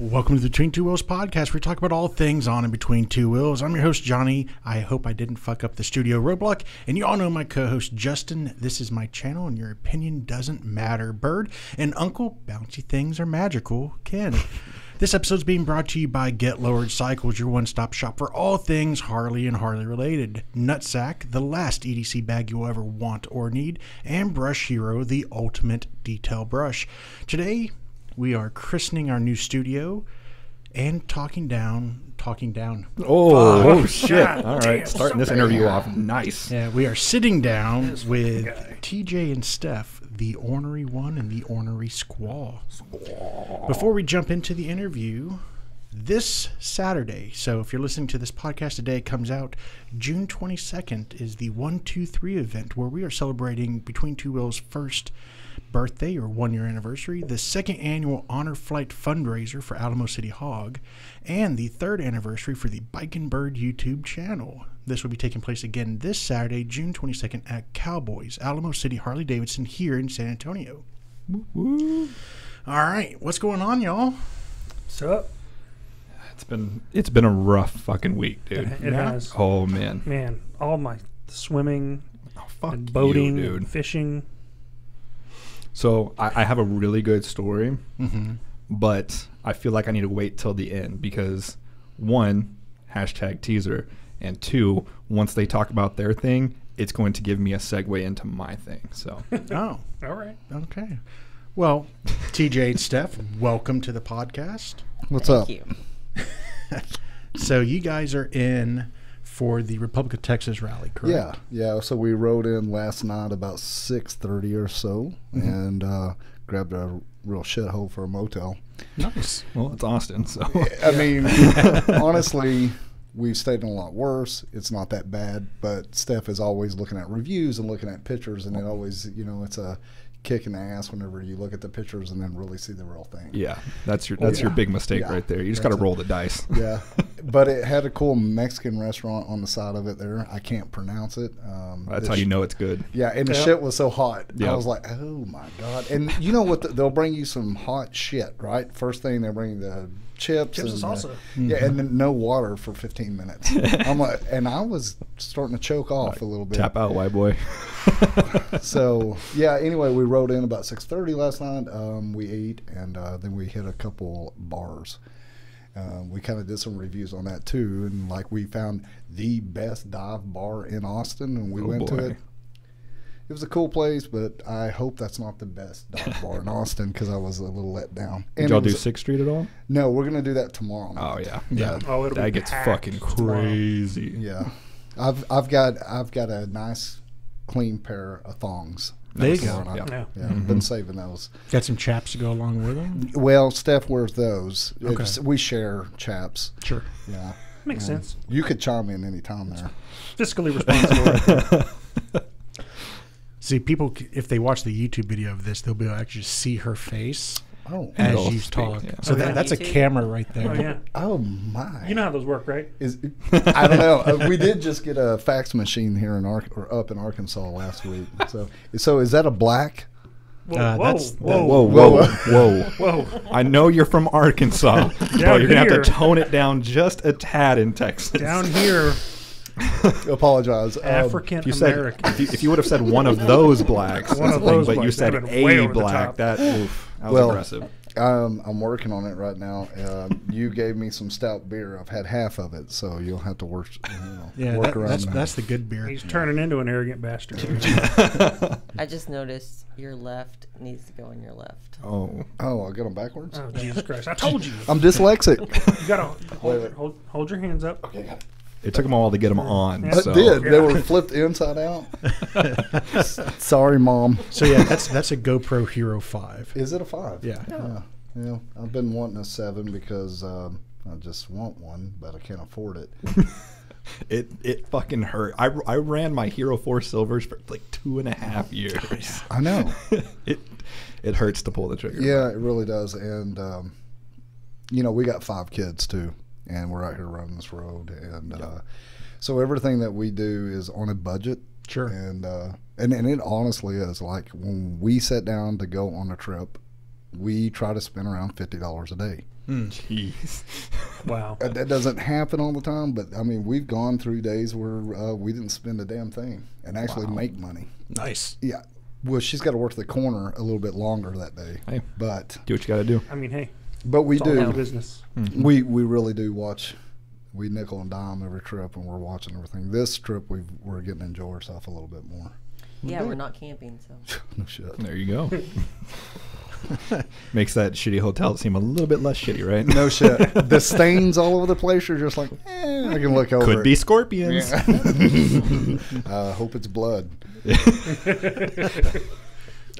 Welcome to the Between Two Wheels podcast. We talk about all things on and between two wheels. I'm your host, Johnny. I hope I didn't fuck up the studio roadblock. And you all know my co host, Justin. This is my channel, and your opinion doesn't matter. Bird and Uncle Bouncy Things are magical. Ken. This episode is being brought to you by Get Lowered Cycles, your one stop shop for all things Harley and Harley related. Nutsack, the last EDC bag you'll ever want or need, and Brush Hero, the ultimate detail brush. Today, we are christening our new studio and talking down, talking down. Oh, oh, oh shit. God All damn, starting so this interview off nice. Yeah, we are sitting down with. TJ and Steph, the ornery one and the ornery squaw. squaw. Before we jump into the interview, this Saturday, so if you're listening to this podcast today, it comes out June 22nd, is the 123 event where we are celebrating Between Two Wheels' first birthday or one year anniversary, the second annual Honor Flight fundraiser for Alamo City Hog, and the third anniversary for the Bike N' Bird YouTube channel. This will be taking place again this Saturday, June 22nd at Cowboys, Alamo City Harley Davidson here in San Antonio. All right, what's going on, y'all? So It's been it's been a rough fucking week, dude. it Yeah. has. Oh man. Man, all my swimming Oh, fuck and boating you, and fishing. So I, I have a really good story, Mm-hmm. but I feel like I need to wait till the end because one, hashtag teaser, and two, once they talk about their thing, it's going to give me a segue into my thing. So Oh, All right. okay. Well, TJ and Steph, welcome to the podcast. What's up? Thank you. So you guys are in for the Republic of Texas rally, correct? Yeah, yeah. So we rode in last night about six thirty or so, Mm-hmm. and uh, grabbed a real shithole for a motel. Nice. well, it's Austin, so I mean, honestly, we've stayed in a lot worse. It's not that bad, but Steph is always looking at reviews and looking at pictures, and it always, you know, it's a kick in the ass whenever you look at the pictures and then really see the real thing. yeah, that's your that's your big mistake Yeah. right there. You just got to roll the dice. Yeah, but it had a cool Mexican restaurant on the side of it there. I can't pronounce it. Um, That's how you know it's good. Yeah, and the Yep. shit was so hot. Yep. I was like, oh my god! And you know what? they'll bring you some hot shit, right? First thing they bring you the chips, Chips and and salsa. the- yeah, and then no water for 15 minutes. I'm like, and I was starting to choke off a little bit. Tap out, white boy. So yeah. Anyway, we rode in about 6:30 last night. Um, we ate, and uh, then we hit a couple bars. Um, we kind of did some reviews on that too, and like we found the best dive bar in Austin, and we Oh, went boy. to it. It was a cool place, but I hope that's not the best dive bar in Austin because I was a little let down. Did And y'all do Sixth Street at all? No, we're gonna do that tomorrow. Night. Oh yeah, Yeah. Oh, it'll that gets packed fucking tomorrow. crazy. Yeah, I've I've got I've got a nice clean pair of thongs. There you go. night. Yeah. Yeah, I've been mm-hmm. saving those. Got some chaps to go along with them? Well, Steph wears those. Okay. It's- we share chaps. Sure. Yeah. Makes Yeah. sense. You could chime in anytime there. Fiscally responsible. right See, people, if they watch the YouTube video of this, they'll be able to actually see her face Oh. as It'll you speak, talk. yeah. So Oh, that, yeah. that's a YouTube? camera right there. oh yeah. Oh my. You know how those work, right? Is I don't know. Uh, we did just get a fax machine here in Ar- or up in Arkansas last week. So so is that a black? Whoa, Uh, whoa, that's- whoa, Whoa, whoa, whoa, whoa! whoa. I know you're from Arkansas, but Down you're gonna have here. to tone it down just a tad in Texas. Down here, Apologize. Um, African If you said American. if you, if you would have said one of those blacks, One that's of the thing, but you said that'd have been way a black. That oof, that was Well, aggressive. Um, I'm working on it right now. Um, you gave me some stout beer. I've had half of it, so you'll have to work. You know, Yeah, work that, around that's that. that's the good beer. He's turning into an arrogant bastard. I just noticed your left needs to go on your left. Oh, Oh, I got them backwards. oh Jesus Christ! I told you. I'm dyslexic. You gotta hold, wait. hold, hold your hands up. okay, got it. it took them all to get them on. Yeah. I So. did. They were flipped inside out. Sorry, mom. So yeah, that's that's a GoPro Hero Five. Is it a five? Yeah. Yeah. Yeah. I've been wanting a seven because um, I just want one, but I can't afford it. It it fucking hurt. I, I ran my Hero Four Silvers for like two and a half years. I know. it it hurts to pull the trigger. Yeah, it really does. And um, you know, we got five kids too, and we're out here running this road, and uh, so everything that we do is on a budget. Sure. And uh, and and it honestly is like when we sit down to go on a trip, we try to spend around fifty dollars a day. Jeez. Wow. Uh, That doesn't happen all the time, but I mean, we've gone through days where uh, we didn't spend a damn thing and actually make money. Nice. Yeah. Well, she's got to work the corner a little bit longer that day, Hey, but do what you got to do. I mean, hey, but we it's all about do. business. We we really do watch. We nickel and dime every trip, and we're watching everything. This trip, we we're getting to enjoy ourselves a little bit more. Yeah, we're not camping, so. no shit. There you go. Makes that shitty hotel seem a little bit less shitty, right? No shit. the stains all over the place are just like, eh, I can look over. Could it. be scorpions. uh, hope it's blood.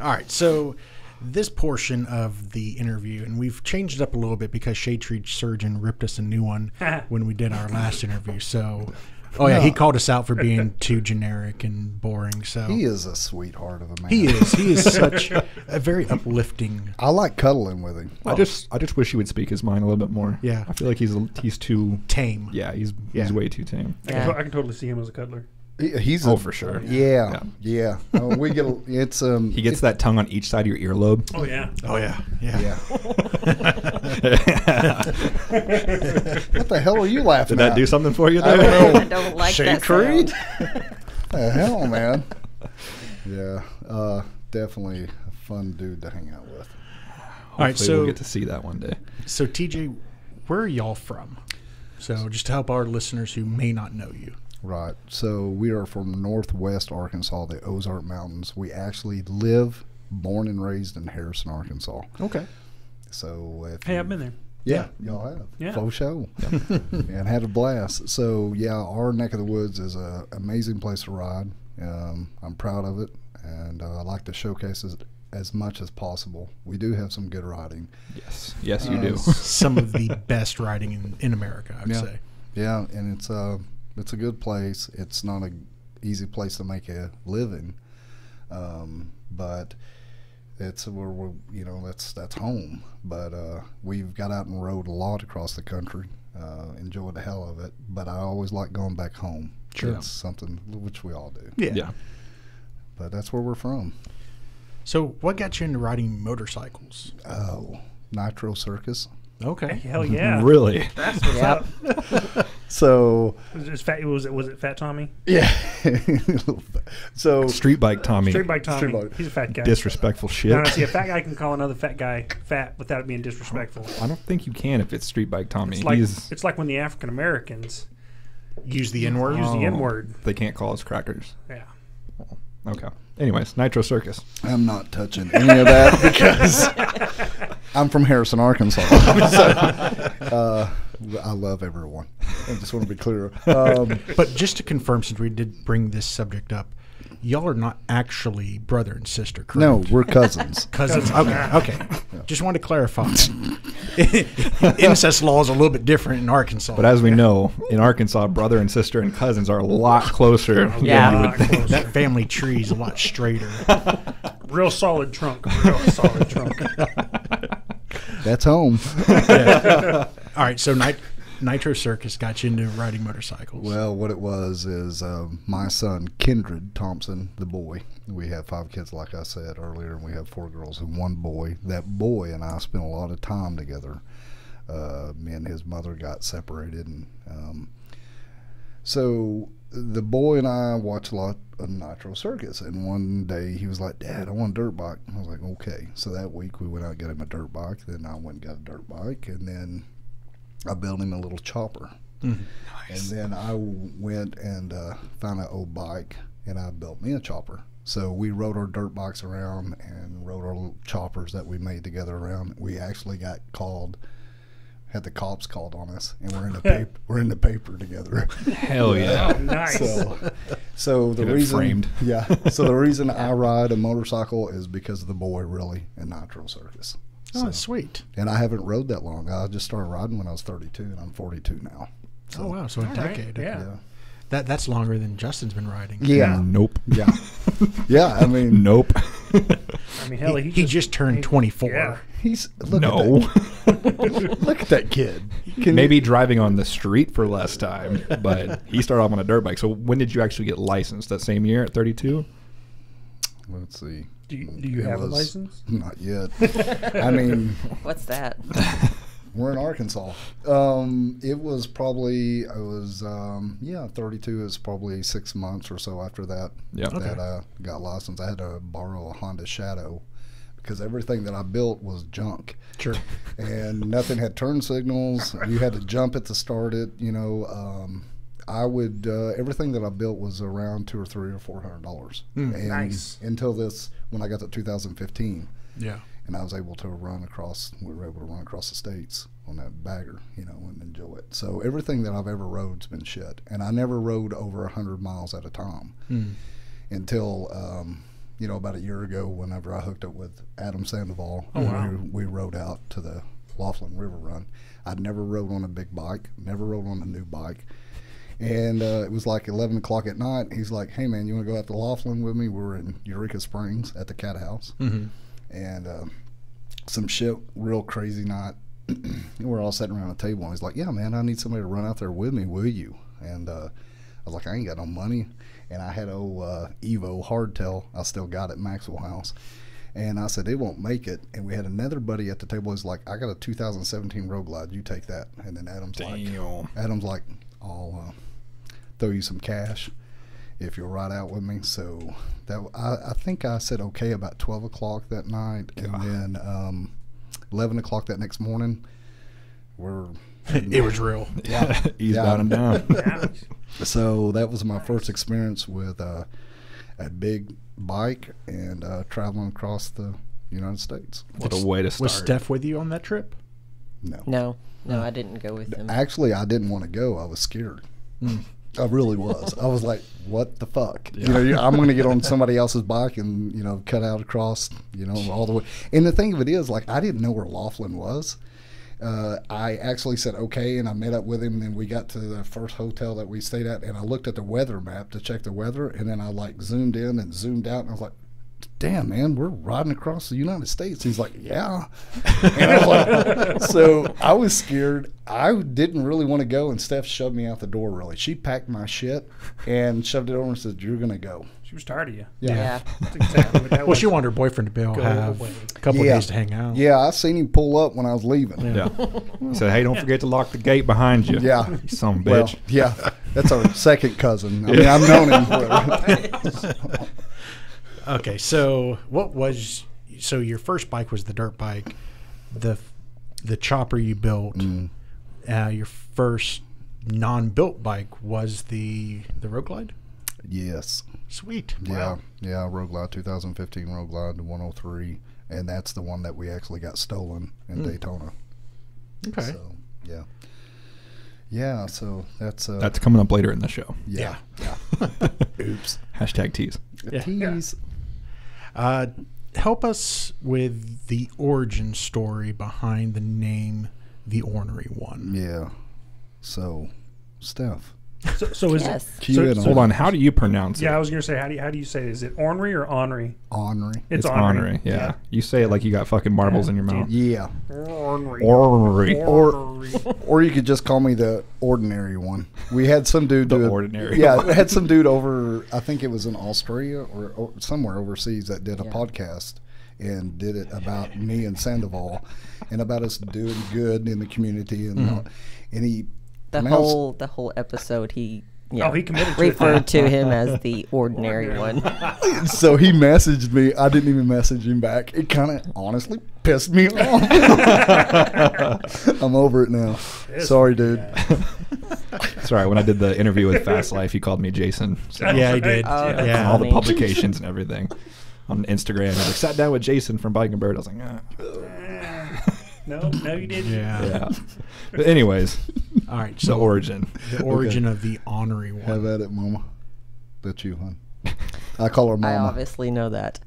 All right, so this portion of the interview, and we've changed it up a little bit because Shade Tree Surgeon ripped us a new one when we did our last interview. So, oh yeah, he called us out for being too generic and boring. So He is a sweetheart of a man. he is he is such a very uplifting. I like cuddling with him. I just, I just wish he would speak his mind a little bit more. Yeah. I feel like he's, a- he's too. Tame. Yeah, he's, Yeah. he's way too tame. I, can Yeah. to- I can totally see him as a cuddler. He, he's Oh, a, for sure. Yeah, yeah. Uh, we get a, it's um. He gets that tongue on each side of your earlobe. Oh yeah. Oh yeah, yeah. yeah. What the hell are you laughing at? Did that at? do something for you I don't know. I don't like Shade that Creed? sound. the hell, man. Yeah, uh, definitely a fun dude to hang out with. All right, so we'll get to see that one day. so TJ, where are y'all from? So just to help our listeners who may not know you. Right. So we are from Northwest Arkansas, the Ozark Mountains. We actually live, born and raised in Harrison, Arkansas. Okay. So if Hey, I've been there. Yeah, y'all have. Yeah. Faux show. and had a blast. So, yeah, our neck of the woods is an amazing place to ride. Um, I'm proud of it, and uh, I like to showcase it as much as possible. We do have some good riding. Yes, yes, you Uh, do. Some of the best riding in, in America, I would Yeah. say. Yeah, and it's a, it's a good place. It's not a easy place to make a living, um, but it's where we're, you know, that's that's home. But uh, we've got out and rode a lot across the country. Uh, enjoyed the hell of it, but I always like going back home. Sure. It's something which we all do. Yeah. yeah. But that's where we're from. So, what got you into riding motorcycles? Oh, Nitro Circus. Okay. Hell yeah. Really? That's what's up. So Was it, fat, was it was it Fat Tommy? yeah, so Street bike Tommy. Street bike Tommy. Street bike. He's a fat guy. Disrespectful shit. No, no, see, a fat guy can call another fat guy fat without it being disrespectful. I don't think you can if it's Street Bike Tommy. It's like He's it's like when the African Americans Use the N word. use the Oh. N word. they can't call us crackers. Yeah. Okay. Anyways, Nitro Circus. I'm not touching any of that because I'm from Harrison, Arkansas. so, uh, I love everyone. I just want to be clear. Um, But just to confirm, since we did bring this subject up, y'all are not actually brother and sister, correct? no, we're cousins. Cousins. Okay. Okay. Just wanted to clarify. Incest law is a little bit different in Arkansas. But as we know, in Arkansas, brother and sister and cousins are a lot closer. than Yeah. you would Not close. that family tree is a lot straighter. Real solid trunk. Real solid trunk. That's home. All right. So Nit- Nitro Circus got you into riding motorcycles. Well, what it was is um, my son, Kindred Thompson, the boy. We have five kids, like I said earlier, and we have four girls and one boy. That boy and I spent a lot of time together. Uh, me and his mother got separated, and um, so the boy and I watched a lot of Nitro Circus. And one day he was like, "Dad, I want a dirt bike." I was like, "Okay." So that week we went out and got him a dirt bike. Then I went and got a dirt bike, and then I built him a little chopper. And then I went and uh, found an old bike and I built me a chopper. So we rode our dirt bikes around and rode our little choppers that we made together around. We actually got called, had the cops called on us, and we're in the paper. We're in the paper together. Hell yeah. Oh, nice. So, so the Get reason, framed. yeah. So the reason I ride a motorcycle is because of the boy, really, in Nitro Circus. Oh, So- sweet. and I haven't rode that long. I just started riding when I was 32, and I'm 42 now. oh wow. So a All right, decade. yeah. Yeah. That that's longer than Justin's been riding. Yeah. Nope. Yeah. yeah. I mean, Nope. I mean, hell, He, he, he just turned he- 24. Yeah. he's look no. At that, look at that kid. Can Maybe driving on the street for less time, but he started off on a dirt bike. So when did you actually get licensed? That same year at 32? Let's see. Do you, do you It have a license? Not yet. I mean, What's that? we're in Arkansas. Um, it was probably I was um, yeah 32 is probably six months or so after that Yep. that I got licensed. I had to borrow a Honda Shadow because everything that I built was junk Sure. and nothing had turn signals. You had to jump it to start it. You know, um, I would uh, everything that I built was around two or three or four hundred dollars. and nice. Until this, when I got to 2015, Yeah. and I was able to run across. We were able to run across the states on that bagger, you know, and enjoy it. So everything that I've ever rode's been shit, and I never rode over hundred miles at a time Mm. until um, you know about a year ago. Whenever I hooked up with Adam Sandoval, Oh, wow. we, we rode out to the Laughlin River Run. I'd never rode on a big bike, never rode on a new bike. And uh, it was like 11 o'clock at night. He's like, "Hey man, you want to go out to Laughlin with me? We're in Eureka Springs at the Cat House, Mm-hmm. and um, some shit, real crazy night. and we're all sitting around a table, and he's like, "Yeah, man, I need somebody to run out there with me. Will you?" And uh, I was like, "I ain't got no money," and I had old uh, Evo hardtail. I still got at Maxwell House. And I said, they won't make it. And we had another buddy at the table who's like, I got a 2017 Road Glide. You take that. And then Adam's like, Damn. Adam's like, I'll uh, throw you some cash if you'll ride out with me. So that I, I think I said okay about 12 o'clock that night, and then um, 11 o'clock that next morning. We're it was real. Yeah. Ease Yeah. down and down. So that was my first experience with uh, a big bike and uh, traveling across the United States. what a way to start. Was Steph with you on that trip? No, No, no, I didn't go with him. actually, I didn't want to go. I was scared. I really was. I was like, "What the fuck?" You know, you- I'm going to get on somebody else's bike and you know cut out across, you know, all the way. And the thing of it is, like, I didn't know where Laughlin was. Uh, I actually said okay, and I met up with him. And we got to the first hotel that we stayed at, and I looked at the weather map to check the weather, and then I like zoomed in and zoomed out, and I was like. Damn, man, we're riding across the United States. He's like, yeah. And I was like, so I was scared. I didn't really want to go, and Steph shoved me out the door. Really, she packed my shit and shoved it over and said, "You're gonna go." She was tired of you. yeah. That's exactly Well, was. she wanted her boyfriend to be able to have away. a couple Yeah. days to hang out. Yeah, I seen him pull up when I was leaving. Yeah. He said, hey, don't forget to lock the gate behind you. Yeah. You son of a Well, bitch. yeah, that's our second cousin. I mean, I've known him for. Okay, so what was so your first bike was the dirt bike, the the chopper you built. Mm. Uh, your first non-built bike was the the Road Glide. yes. Sweet. Yeah, yeah, Road Glide 2015 Road Glide 103, and that's the one that we actually got stolen in Daytona. Okay. So yeah, yeah. So that's uh, That's coming up later in the show. yeah, Oops. Hashtag tease. Yeah. Tease. Uh, help us with the origin story behind the name the Ornery One. Yeah. So, Steph, So, so is Yes. it? So- so- Hold on. How do you pronounce it? Yeah, I was gonna say, how do you, how do you say it? Is it ornery or ornery? Ornery. It's, ornery. Yeah. You say it like you got fucking marbles in your mouth. Yeah. Ornery. Ornery. Ornery. Or you could just call me the ordinary one. We had some dude The do it- ordinary. Yeah, we had some dude over. I think it was in Australia or, or somewhere overseas that did a Yeah. podcast and did it about me and Sandoval and about us doing good in the community and mm-hmm. all- and he The pronounced- whole the whole episode he yeah, Oh, he committed to it. referred to him as the ordinary one. so he messaged me. I didn't even message him back. It kind of honestly pissed me off. I'm over it now. Sorry, dude. Sorry, when I did the interview with Fast Life, he called me Jason. So Yeah, he did. Oh, that's yeah. all the publications and everything on Instagram. I like, sat down with Jason from Bike N' Bird. I was like, ah. No, no, you didn't. Yeah. yeah. But anyways, All right. the So origin. the origin of the Ornery One. Have at it, Mama. That's you, hon. I call her Mama. I obviously know that.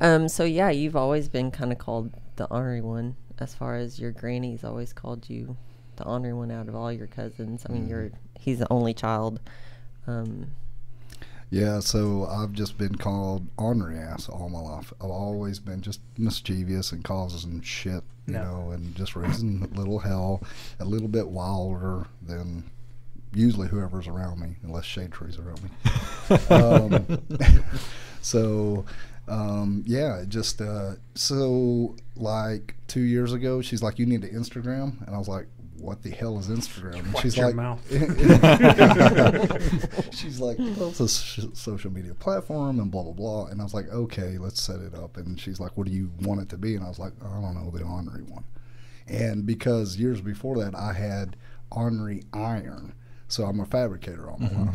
Um, so yeah, you've always been kind of called the ornery one, as far as your granny's always called you the ornery one out of all your cousins. I mean, Mm-hmm. you're he's the only child. Um, Yeah, so I've just been called ornery ass all my life. I've always been just mischievous and causing shit, you No. know, and just raising a little hell, a little bit wilder than usually whoever's around me, unless Shade Tree's around me. um, so um, yeah, just uh, so like two years ago, she's like, "You need to Instagram," and I was like, "What the hell is Instagram?" And she's your like, mouth. she's like, well, it's a sh- social media platform and blah blah blah. And I was like, okay, let's set it up. And she's like, what do you want it to be? And I was like, I don't know, the ornery one. And because years before that, I had ornery iron, so I'm a fabricator all my life.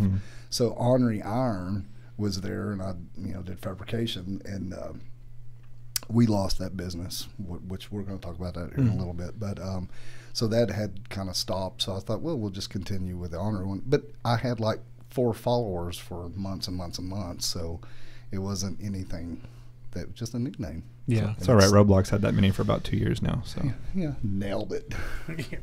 So ornery iron was there, and I you know did fabrication and. Uh, we lost that business, which we're going to talk about that here in a little bit. But um, so that had kind of stopped. So I thought, well, we'll just continue with the ornery one. But I had like four followers for months and months and months, so it wasn't anything that was just a nickname. Yeah. It's all right. Roblox had that many for about two years now. So Yeah, nailed it.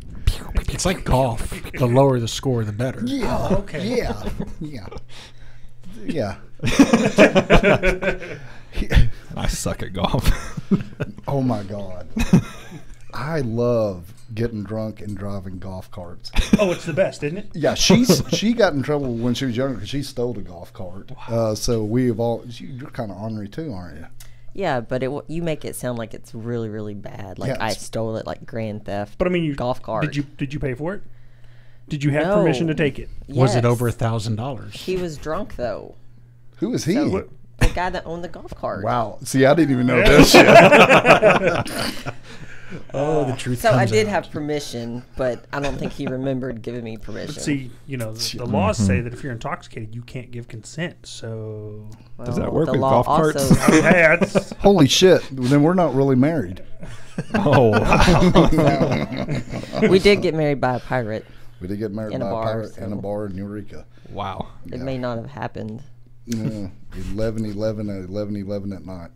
It's like golf. The lower the score, the better. Yeah. Oh, okay. Yeah. Yeah. Yeah. I suck at golf. oh my God. I love getting drunk and driving golf carts. oh, it's the best, isn't it? Yeah, she's she got in trouble when she was younger because she stole a golf cart. Uh, so we have all. you- You're kind of ornery too, aren't you? Yeah, but it you make it sound like it's really really bad. Like Yeah, I stole it, like grand theft. But I mean, you golf cart. Did you did you pay for it? Did you have permission to take it? Was it over a thousand dollars? He was drunk though. Who is he? So, What- the guy that owned the golf cart. Wow. See, I didn't even know this shit. Oh, the truth. So I did out. have permission, but I don't think he remembered giving me permission. But see, you know, the, the mm-hmm. laws say that if you're intoxicated, you can't give consent. So, Does that work the with golf carts? also- oh, hey, Holy shit! Then we're not really married. oh, wow. we did get married by a pirate. We did get married In a by bar, a pirate in a bar in Eureka. wow. It Yeah. may not have happened. Yeah, 11, 11 at 11, 11 at night.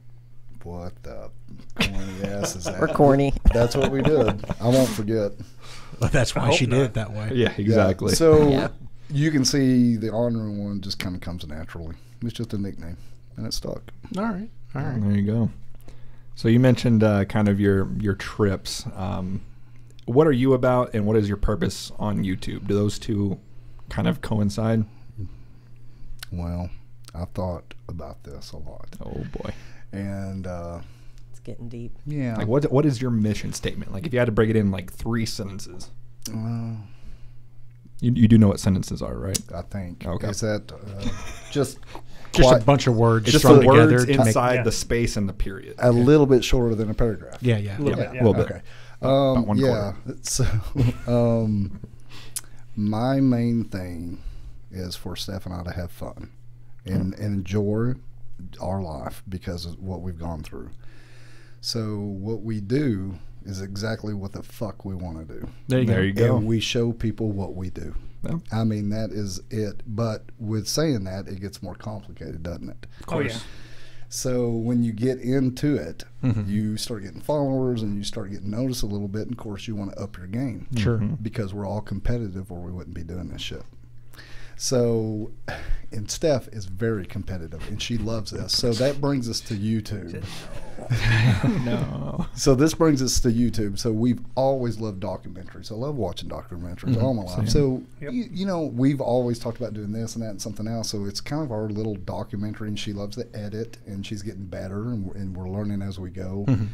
What the corny ass is that? We're corny. That's what we did. I won't forget. Well, that's why hope she did it that way. Yeah, exactly. Yeah. So Yeah. you can see the ornery one just kind of comes naturally. It's just a nickname, and it stuck. All right. All right. There you go. So you mentioned uh, kind of your your trips. Um, what are you about, and what is your purpose on YouTube? Do those two kind of coincide? Well, I thought about this a lot, Oh boy! and uh, It's getting deep. yeah, Like what what is your mission statement? Like if you had to break it in like three sentences, uh, you, you do know what sentences are, right? I think Okay. is that uh, just Just quite- a bunch of words Just strung the words together. to make- inside Yeah. the space and the period. a little bit shorter than a paragraph. yeah, yeah. a little Yeah, bit. a Yeah. little bit. Okay. Um, one yeah. So, um, my main thing is for Steph and I to have fun and, and enjoy our life because of what we've gone through. So, what we do is exactly what the fuck we want to do. There you There go. you go. And we show people what we do. Yep. I mean, that is it. But with saying that, it gets more complicated, doesn't it? Oh yeah. So when you get into it, Mhm. you start getting followers and you start getting noticed a little bit. And of course, you want to up your game Sure. Mhm. because we're all competitive, or we wouldn't be doing this shit. So, and Steph is very competitive, and she loves this. So that brings us to YouTube. no. So this brings us to YouTube. So we've always loved documentaries. I love watching documentaries Mhm. all my life. Same. So Yep. you, you know, we've always talked about doing this and that and something else. So it's kind of our little documentary, and she loves to edit, and she's getting better, and we're, and we're learning as we go. Mhm.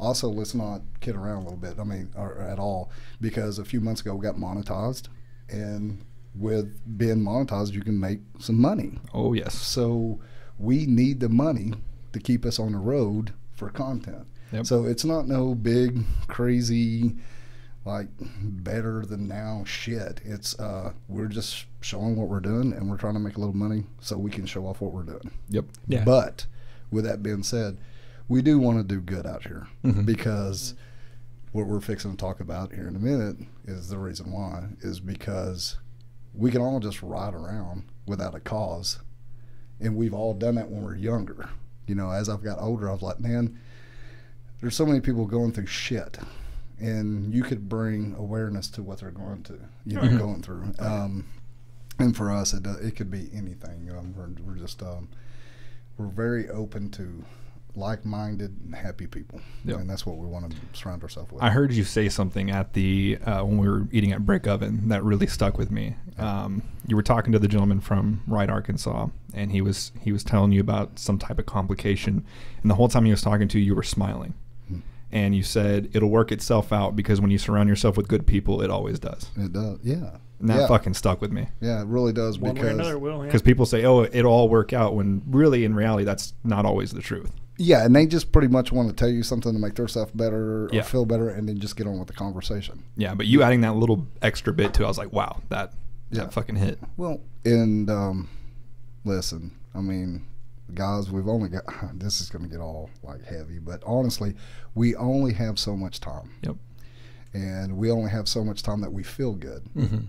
Also, let's not kid around a little bit. I mean, or, at all, because a few months ago we got monetized, and with being monetized, you can make some money. Oh yes. So we need the money to keep us on the road for content. Yep. So it's not no big crazy like better than now shit. It's uh we're just showing what we're doing and we're trying to make a little money so we can show off what we're doing. Yep. Yeah. But with that being said, we do want to do good out here Mhm. because what we're fixing to talk about here in a minute is the reason why is because we can all just ride around without a cause. And we've all done that when we are younger. You know as i've got older i was like man there's so many people going through shit. And you could bring awareness to what they're going to you know Mhm. going through. Um, and for us it, it could be anything. Um, we're, we're just um, we're very open to like-minded and happy people, Yep. and that's what we want to surround ourselves with. I heard you say something at the uh, when we were eating at Brick Oven that really stuck with me. Um, you were talking to the gentleman from Wright, Arkansas, and he was he was telling you about some type of complication, and the whole time he was talking to you, you were smiling, and you said it'll work itself out because when you surround yourself with good people, it always does. it does, yeah, And that yeah, fucking stuck with me yeah, it really does One way or because another, will. Yeah. because people say, "Oh, it'll all work out," when really in reality, that's not always the truth. Yeah, and they just pretty much want to tell you something to make themselves better or Yeah. feel better, and then just get on with the conversation. Yeah, but you adding that little extra bit to, it, I was like, "Wow, that Yeah. that fucking hit." Well, and um, listen, I mean, guys, we've only got this is going to get all like heavy, but honestly, we only have so much time. Yep. And we only have so much time that we feel good,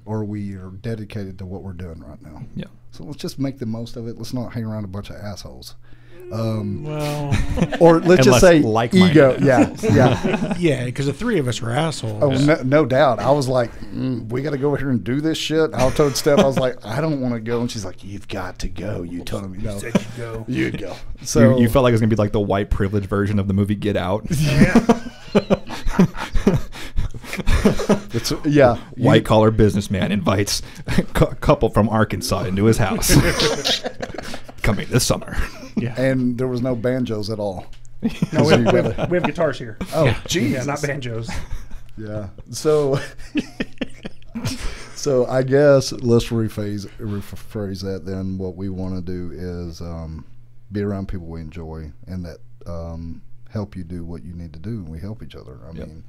or we are dedicated to what we're doing right now. Yeah. So let's just make the most of it. Let's not hang around a bunch of assholes. Um, well, or let's just say like-minded. ego. Yeah, yeah. Yeah, because the three of us are assholes. Oh, no, no doubt. I was like, mm, we got to go over here and do this shit. I told Steph, I was like, I don't want to go. And she's like, you've got to go. You told me no. said you go. You'd go. So you, you felt like it was gonna be like the white privilege version of the movie Get Out. it's, yeah. White collar businessman invites a couple from Arkansas into his house. Coming this summer. yeah. and there was no banjos at all. No, we have, we, have, we have guitars here. Oh, Yeah, Jesus. not banjos. Yeah. So, so I guess let's rephrase rephrase that. Then what we want to do is um, be around people we enjoy and that um, help you do what you need to do, and we help each other. I Yep. mean,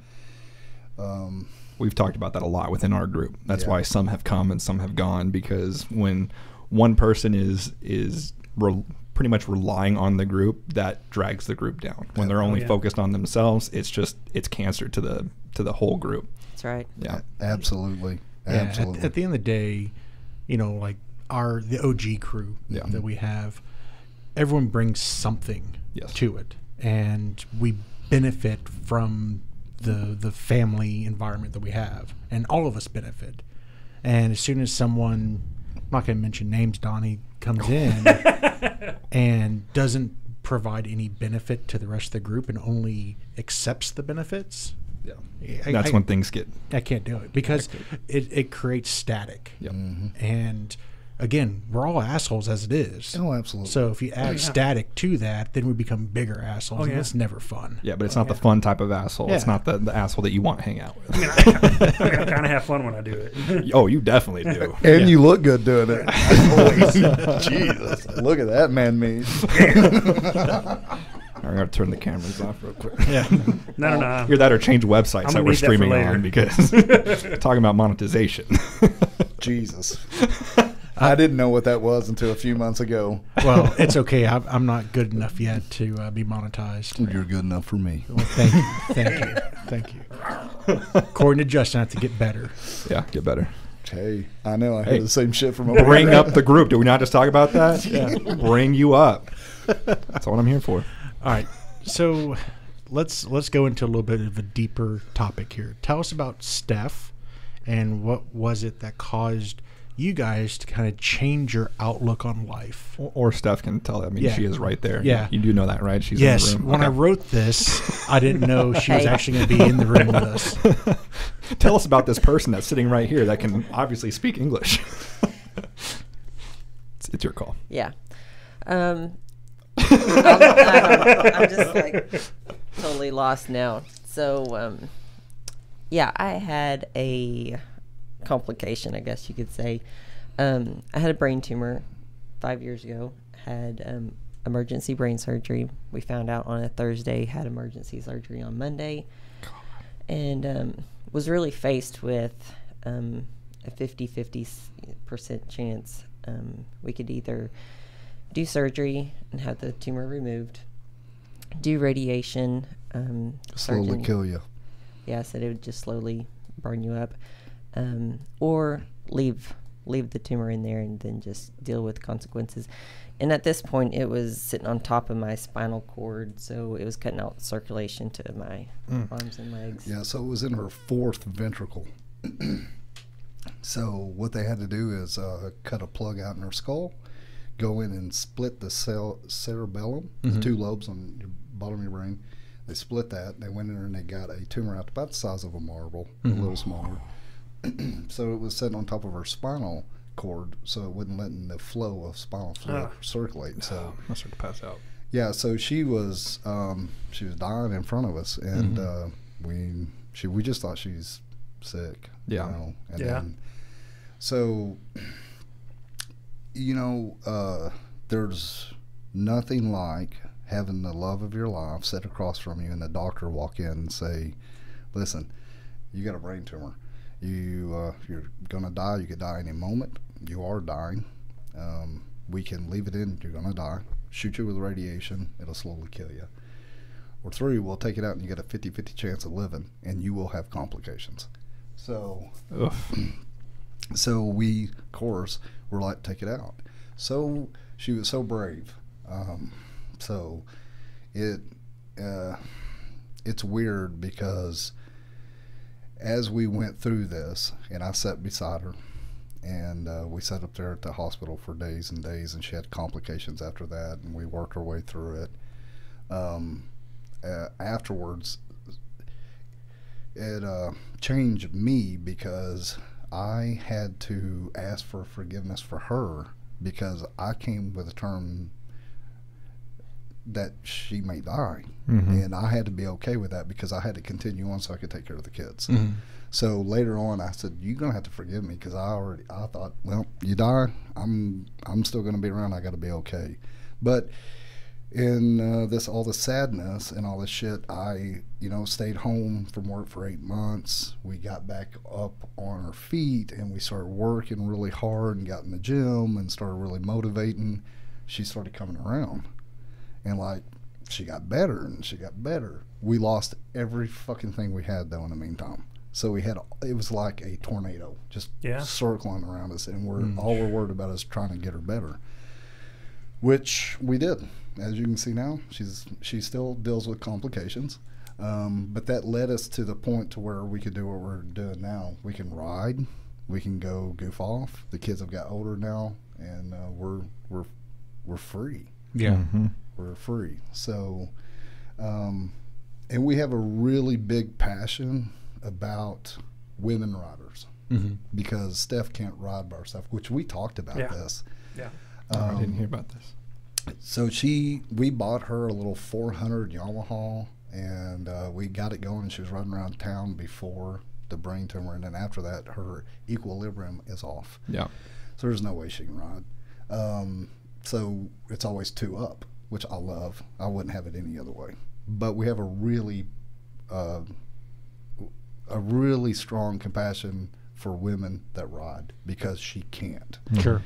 um, We've talked about that a lot within our group. That's Yeah. why some have come and some have gone because when one person is is re- pretty much relying on the group, that drags the group down. When they're only yeah. focused on themselves, it's just it's cancer to the to the whole group. That's right. Yeah. absolutely, Yeah, at, absolutely. at the end of the day, you know, like our the OG crew Yeah. that we have, everyone brings something Yes. to it, and we benefit from the the family environment that we have, and all of us benefit. And as soon as someone, I'm not going to mention names, Donnie comes oh. in and doesn't provide any benefit to the rest of the group and only accepts the benefits, Yeah. I- That's I- when things get I can't do it because it, it creates static. Yep. Mm-hmm. And again, we're all assholes as it is. oh, absolutely. So if you add yeah. static to that, then we become bigger assholes. Oh, and yeah. it's never fun. Yeah, but it's oh, not the fun type of asshole. It's not the, the asshole that you want to hang out with. I mean, I, I, I kind of have fun when I do it. oh, you definitely do. and you look good doing it. Jesus, look at that man meat. I'm gonna turn the cameras off real quick. Yeah. No, no, no. Either that or change websites that we're need that streaming on because talking about monetization. Jesus, I didn't know what that was until a few months ago. well, it's okay. I'm, I'm not good enough yet to uh, be monetized. You're good enough for me. Well, thank you. Thank you. Thank you. According to Justin, I have to get better. yeah, get better. Hey, I know I Hey. heard the same shit from over Bring there. up the group. Did we not just talk about that? Yeah. Bring you up. That's what I'm here for. All right. So let's let's go into a little bit of a deeper topic here. Tell us about Steph and what was it that caused you guys to kind of change your outlook on life. Or, or Steph can tell. I mean, Yeah. she is right there. Yeah. You do know that, right? She's yes, in the room. when I wrote this, I didn't know she was actually going to be in the room with us. Tell us about this person that's sitting right here that can obviously speak English. it's, it's your call. Yeah. Um, I'm, I'm- I'm just like totally lost now. So, um, yeah, I had a complication, I guess you could say. Um, I had a brain tumor five years ago. Had um, emergency brain surgery. We found out on a Thursday. Had emergency surgery on Monday, and um, was really faced with um, a 50-50 percent chance um, we could either do surgery and have the tumor removed, do radiation. Um, Slowly surgeon- kill you. yeah, said it would just slowly burn you up, um, or leave leave the tumor in there and then just deal with consequences. And at this point, it was sitting on top of my spinal cord, so it was cutting out circulation to my arms and legs. Yeah, so it was in her fourth ventricle. so what they had to do is uh, cut a plug out in her skull, go in and split the cell cerebellum, the two lobes on your bottom of your brain. They split that. They went in there and they got a tumor out about the size of a marble, Mhm. a little smaller. so it was sitting on top of her spinal cord, so it wasn't letting the flow of spinal fluid Ah. circulate. So I started to pass out. yeah, so she was um, she was dying in front of us, and Mhm. uh, we she we just thought she's sick. Yeah. You know? And Yeah. Then, so you know, uh, there's nothing like having the love of your life sit across from you, and the doctor walk in and say, "Listen, you got a brain tumor. You uh, you're gonna die. You could die any moment. You are dying. Um, we can leave it in. You're gonna die. Shoot you with radiation. It'll slowly kill you. Or three, we'll take it out and you get a 50-50 chance of living, and you will have complications. So Ugh. so we, of course, were like, take it out. So she was so brave. Um, so it uh, it's weird because as we went through this, and I sat beside her, and uh, we sat up there at the hospital for days and days, and she had complications after that, and we worked our way through it. Um, uh, afterwards, it uh, changed me because I had to ask for forgiveness for her because I came with a term that she may die. Mhm. And I had to be okay with that because I had to continue on so I could take care of the kids. Mhm. So later on, I said, "You're gonna have to forgive me because I already I thought, well, you die, I'm I'm still gonna be around. I got to be okay." But in uh, this all the sadness and all this shit, I you know stayed home from work for eight months. We got back up on our feet and we started working really hard and got in the gym and started really motivating. She started coming around, and like she got better and she got better. We lost every fucking thing we had though in the meantime. So we had it was like a tornado just Yeah. circling around us, and we're Mm. all we're worried about is trying to get her better, which we did. As you can see now, she's she still deals with complications, um, but that led us to the point to where we could do what we're doing now. We can ride, we can go goof off. The kids have got older now, and uh, we're we're we're free Yeah. Mhm. We're free. So, um, and we have a really big passion about women riders Mhm. because Steph can't ride by herself, which we talked about Yeah. this. Yeah. Oh, I didn't Um, hear about this. So she, we bought her a little 400 Yamaha, and uh, we got it going. And she was riding around town before the brain tumor, and then after that, her equilibrium is off. Yeah. So there's no way she can ride. Um, so it's always two up, which I love. I wouldn't have it any other way. But we have a really, uh, a really strong compassion for women that ride because she can't. Sure.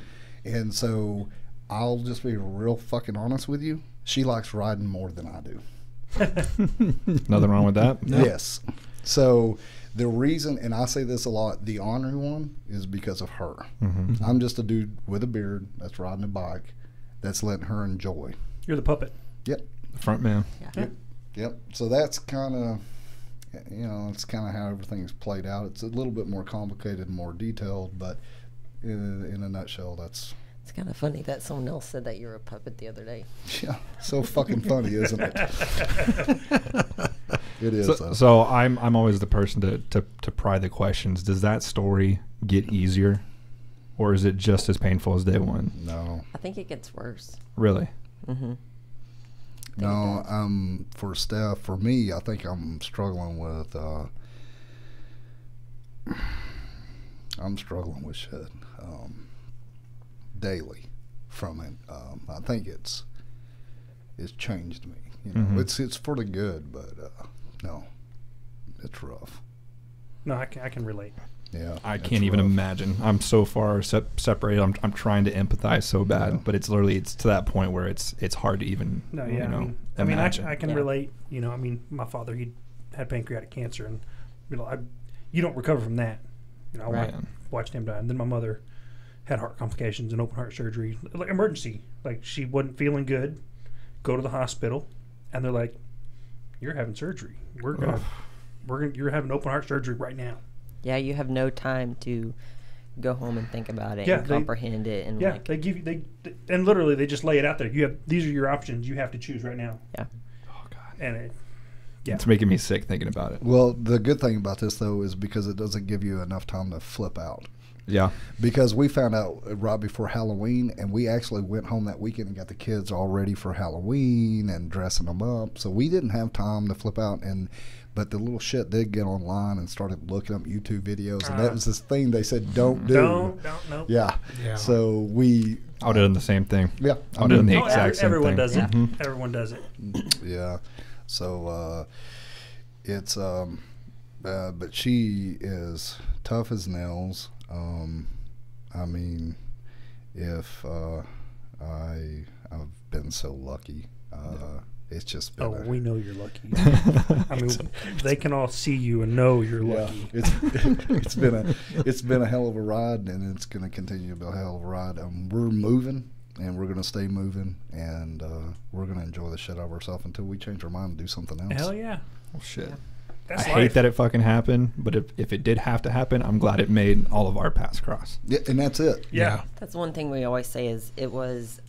And so I'll just be real fucking honest with you. She likes riding more than I do. Nothing wrong with that. Yes. So the reason, and I say this a lot, the ornery one is because of her. hmm I'm just a dude with a beard that's riding a bike that's letting her enjoy. You're the puppet. Yep. The front man. Yeah. Yep. So that's kind of, you know, that's kind of how everything's played out. It's a little bit more complicated, and more detailed, but in, in a nutshell, that's It's kind of funny that someone else said that you're a puppet the other day. yeah, so fucking funny, isn't it? It is. So, though. so I'm I'm always the person to, to to pry the questions. Does that story get easier, or is it just as painful as day one? no, I think it gets worse. Really? Mm-hmm. no. Um, for Steph, for me, I think I'm struggling with. Uh, I'm struggling with shit um, daily from it. Um, I think it's it's changed me. You know, Mhm. it's it's for the good, but uh, no, it's rough. No, I can, I can relate. Yeah, I can't even rough. imagine. I'm so far sep- separated. I'm, I'm trying to empathize so bad, Yeah. but it's literally it's to that point where it's it's hard to even No, you yeah. know I mean, I, mean I. I can Yeah. relate. You know, I mean, my father he had pancreatic cancer, and you know, I, you don't recover from that. You know, I Right. wa- watched him die, and then my mother had heart complications and open heart surgery, like emergency. Like she wasn't feeling good. Go to the hospital, and they're like, "You're having surgery. We're gonna, Ugh. we're gonna, you're having open heart surgery right now." Yeah, you have no time to go home and think about it Yeah, and they- comprehend it and Yeah, like they give you they, they and literally they just lay it out there. You have these are your options. You have to choose right now. Yeah oh god. and it, yeah, It's making me sick thinking about it. Well, the good thing about this though is because it doesn't give you enough time to flip out. Yeah. Because we found out right before Halloween, and we actually went home that weekend and got the kids all ready for Halloween and dressing them up. So we didn't have time to flip out. And but the little shit did get online and started looking up YouTube videos, and that Ah. was this thing they said don't do. don't don't no. Yeah. Yeah. So we. I would have done the same thing. Yeah. I would have done the Oh, exact every- same everyone thing. does it. Mhm. Everyone does it. Yeah. So uh, it's um, uh, but she is tough as nails. Um, I mean, if uh, I I've been so lucky. Uh, it's just been Oh, a- we know you're lucky. I mean, they can all see you and know you're yeah, lucky. it's it's been a it's been a hell of a ride, and it's going to continue to be a hell of a ride. Um, we're moving, and we're going to stay moving, and uh, we're going to enjoy the shit out of ourselves until we change our mind and do something else. Hell yeah. Well, shit. That's I life. hate that it fucking happened, but if, if it did have to happen, I'm glad it made all of our paths cross. Yeah, and that's it. Yeah. That's one thing we always say is it was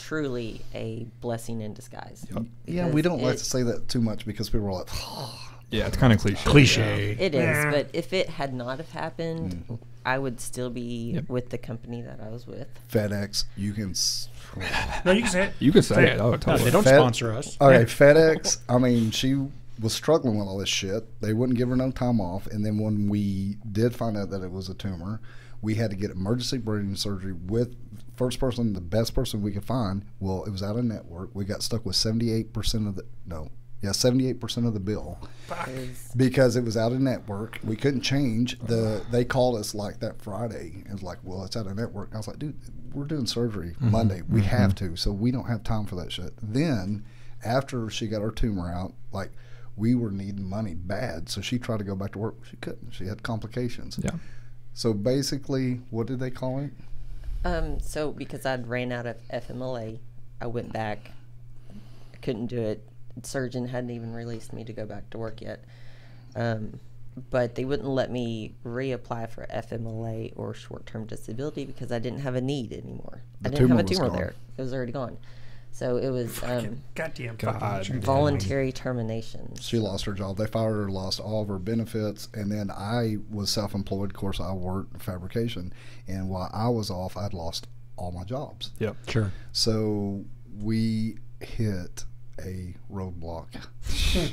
truly a blessing in disguise. Yeah, we don't like to say that too much because people are like, Yeah, it's kind of cliche. Cliche. It is, Nah. but if it had not have happened, Mm. I would still be Yep. with the company that I was with. FedEx, you can. S- No, you can say it. You could say Say it. it. Oh, No, they don't Fed- sponsor us. All right, FedEx. I mean, she was struggling with all this shit. They wouldn't give her no time off, and then when we did find out that it was a tumor, we had to get emergency brain surgery with first person, the best person we could find. Well, it was out of network. We got stuck with seventy eight percent of the no, yeah, seventy eight percent of the bill. Fuck. Because it was out of network. We couldn't change the. Uh-huh. They called us like that Friday. It was like, well, it's out of network. I was like, dude, we're doing surgery mm-hmm. Monday. We mm-hmm. have to, so we don't have time for that shit. Then, after she got her tumor out, like we were needing money bad, so she tried to go back to work. She couldn't. She had complications. Yeah. So basically, what did they call it? Um, so because I'd ran out of FMLA, I went back. I couldn't do it. Surgeon hadn't even released me to go back to work yet. Um, but they wouldn't let me reapply for FMLA or short-term disability because I didn't have a need anymore. The I didn't have a tumor was tumor gone. there; it was already gone. So it was um, Goddamn God. voluntary termination. She lost her job. They fired her, lost all of her benefits, and then I was self-employed. Of course, I worked fabrication, and while I was off, I'd lost all my jobs. Yep. Sure. So we hit a roadblock.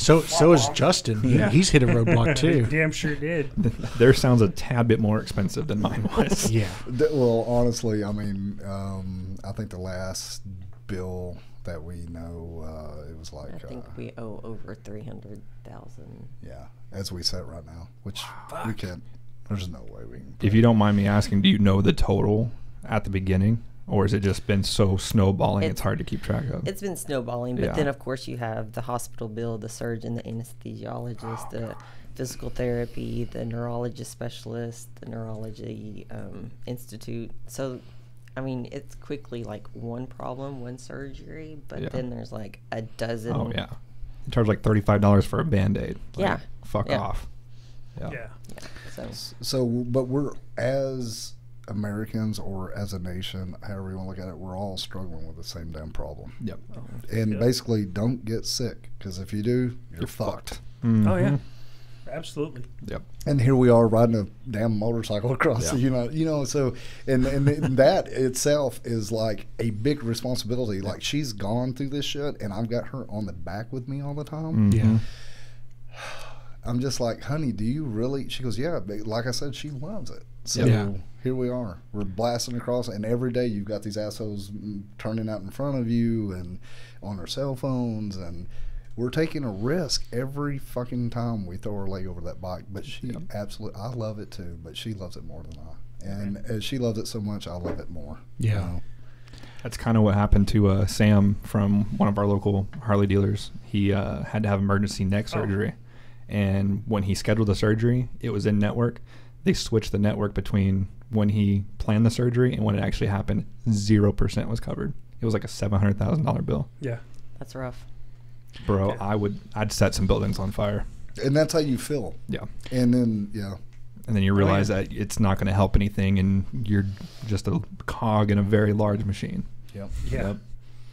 So so is Justin. He, Yeah. He's hit a roadblock too. Damn sure did. Their sounds a tad bit more expensive than mine was. yeah. Well, honestly, I mean, um, I think the last bill that we know, uh, it was like, I think uh, we owe over three hundred thousand. yeah, as we sit right now, which we can't. There's no way we can. If you don't mind me asking, do you know the total at the beginning, or has it just been so snowballing it's, It's- hard to keep track of? It's been snowballing, but Yeah. then of course you have the hospital bill, the surgeon, the anesthesiologist, the physical therapy, the neurologist specialist, the neurology um, institute. So, I mean, it's quickly like one problem, one surgery, but Yeah. then there's like a dozen. oh yeah, you charge like thirty five dollars for a band aid. Yeah. Fuck Yeah. off. Yeah. Yeah. Yeah. So So, but we're as Americans or as a nation, however you want to look at it, we're all struggling with the same damn problem. Yep. Oh, and Yeah. basically, don't get sick because if you do, you're, You're fucked. Mm-hmm. Oh yeah. Absolutely. Yep. And here we are riding a damn motorcycle across Yeah. the you know you know so and and that itself is like a big responsibility. Like she's gone through this shit, and I've got her on the back with me all the time. Yeah. Mhm. I'm just like, honey, do you really? She goes, yeah. But like I said, she loves it. So Yeah. here we are. We're blasting across, and every day you've got these assholes mm, turning out in front of you and on their cell phones, and we're taking a risk every fucking time we throw our leg over that bike. But she Yep. absolutely, I love it too, but she loves it more than I. And as she loves it so much, I love it more. you Yeah. know? That's kind of what happened to uh, Sam from one of our local Harley dealers. He uh, had to have emergency neck Oh. surgery, and when he scheduled the surgery, it was in network. They switched the network between when he planned the surgery and when it actually happened. Zero percent was covered. It was like a seven hundred thousand dollar bill, Yeah. that's rough. Bro. Okay. I would I'd set some buildings on fire. And that's how you feel. Yeah, And then, yeah. and then you Oh, yeah. realize that it's not going to help anything, and you're just a cog in a very large machine. Yep. Yeah. Yep.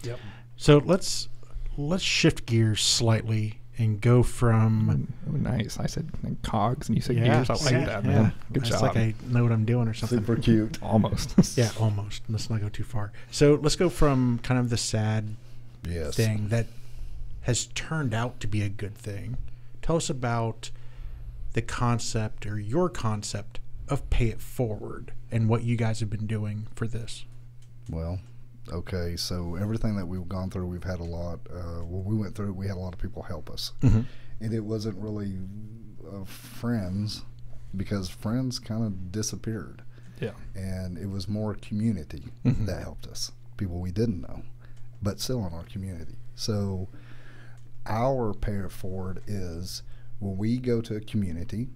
Yep. So let's let's shift gears slightly and go from. Oh, nice. I said like, cogs, and you said Yeah, gears. I like yeah, that, Yeah, man. Good it's job. like I know what I'm doing or something. Super cute. Almost. Yeah, almost. Let's not go too far. So let's go from kind of the sad Yes. thing that has turned out to be a good thing. Tell us about the concept or your concept of pay it forward and what you guys have been doing for this. Well, okay. So everything that we've gone through, we've had a lot. Uh, when we went through, we had a lot of people help us, Mhm. and it wasn't really uh, friends because friends kind of disappeared, yeah. and it was more community Mhm. that helped us. People we didn't know, but still in our community. So our pay it forward is when we go to a community,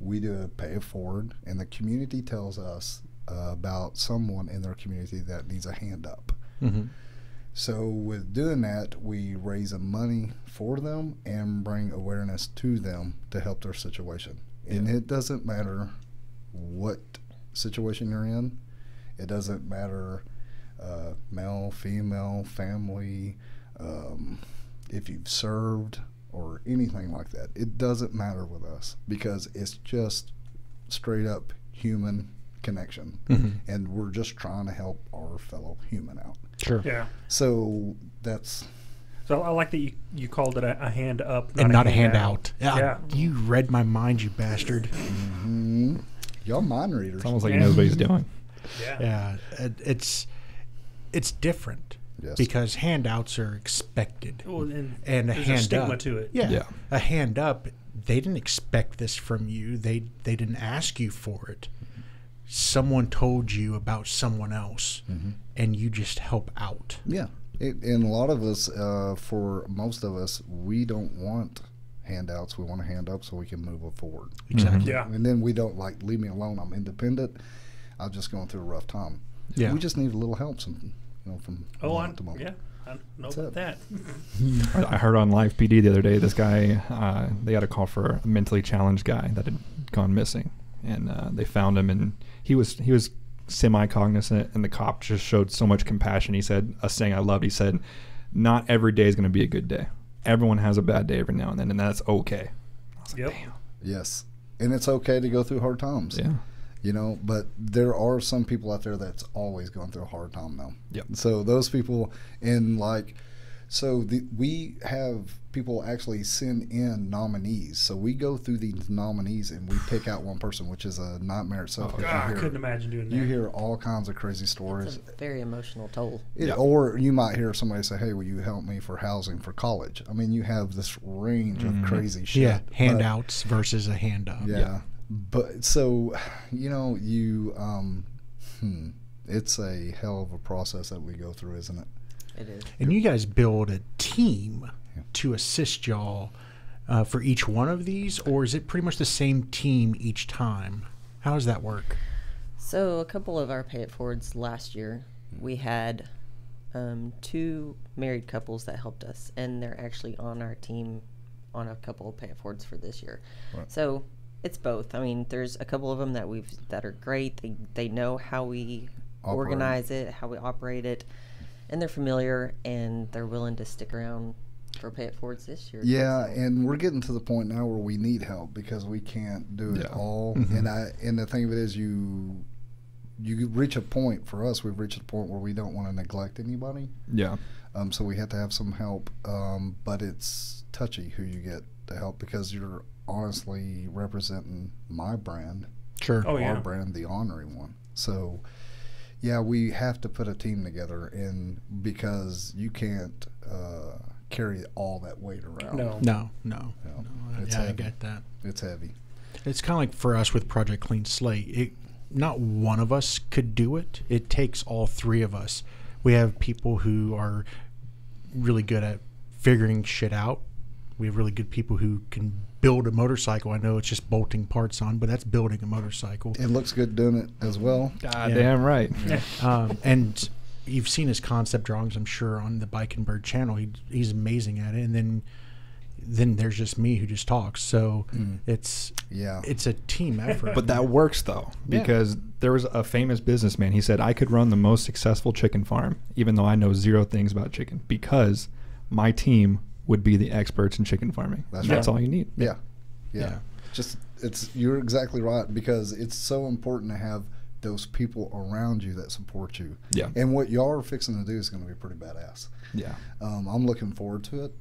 we do a pay it forward, and the community tells us uh, about someone in their community that needs a hand up. Mm-hmm. So with doing that, we raise money for them and bring awareness to them to help their situation. And it doesn't matter what situation you're in. It doesn't matter uh, male, female, family, um, if you've served or anything like that. It doesn't matter with us because it's just straight up human connection. Mhm. And we're just trying to help our fellow human out. Sure. Yeah. So that's So I like that you, you called it a, a hand up, not and not a handout. handout. Yeah, Yeah. You read my mind, you bastard. mm, y'all mind readers. It's almost like Yeah. he knows what he's doing. Yeah. Yeah, it, it's it's different Yes. because handouts are expected. Well, and, and a there's hand a stigma up. to it. Yeah. Yeah. A hand up, they didn't expect this from you. They they didn't ask you for it. Someone told you about someone else and you just help out. Yeah, it, and a lot of us, uh, for most of us, we don't want handouts. We want a hand up so we can move forward. Exactly. Yeah. And then we don't like leave me alone. I'm independent. I'm just going through a rough time. Yeah. We just need a little help, some, you know, from Oh, I, moment to moment. yeah. I know That's about it. that. I I heard on live PD the other day this guy uh, they had a call for a mentally challenged guy that had gone missing, and uh, they found him and he was he was semi cognizant, and the cop just showed so much compassion. He said a saying I loved. He said, "Not every day is going to be a good day. Everyone has a bad day every now and then, and that's okay." I was like, Yep. "Damn." Yes, and it's okay to go through hard times. Yeah. You know but there are some people out there that's always going through a hard time though Yep. so those people in like so the, we have people actually send in nominees so we go through these nominees and we pick out one person which is a nightmare oh, itself 'cause God, I couldn't imagine doing that. you hear all kinds of crazy It's stories a very emotional toll. it, Yeah. or you might hear somebody say hey will you help me for housing for college i mean you have this range of mm-hmm. crazy shit Yeah. but- Handouts versus a hand up. yeah. But so, you know, you, um, hmm, it's a hell of a process that we go through, isn't it? It is. And you guys build a team Yeah. to assist y'all uh, for each one of these, or is it pretty much the same team each time? How does that work? So a couple of our pay it forwards last year, we had um, two married couples that helped us, and they're actually on our team on a couple of pay it forwards for this year. Right. So it's both. I mean, there's a couple of them that we've that are great. They they know how we Operate. organize it, how we operate it, and they're familiar and they're willing to stick around for pay it forwards this year. Yeah, So- and we're getting to the point now where we need help because we can't do it Yeah. all. And I and the thing of it is, you you reach a point for us. We've reached a point where we don't want to neglect anybody. Yeah. Um, so we have to have some help. Um, but it's touchy who you get to help because you're honestly representing my brand. Sure. Oh, our yeah. brand, the ornery one. So, yeah, we have to put a team together, and because you can't uh, carry all that weight around. No. No, no. No, no. it's yeah, I heavy. get that. it's heavy. It's kind of like for us with Project Clean Slate. It, not one of us could do it. It takes all three of us. We have people who are really good at figuring shit out. We have really good people who can build a motorcycle. I know it's just bolting parts on, but that's building a motorcycle. It looks good doing it as well. God Yeah. damn right. Um, and you've seen his concept drawings, I'm sure, on the Bike N' Bird channel. He, he's amazing at it. And then then there's just me who just talks. So it's Yeah. it's a team effort. But that works though, Yeah. because there was a famous businessman. He said, "I could run the most successful chicken farm, even though I know zero things about chicken, because my team would be the experts in chicken farming. That's That's, right. all you need. Yeah. yeah. Yeah. Just it's you're exactly right because it's so important to have those people around you that support you. Yeah. And what y'all are fixing to do is going to be pretty badass. Yeah. Um, I'm looking forward to it.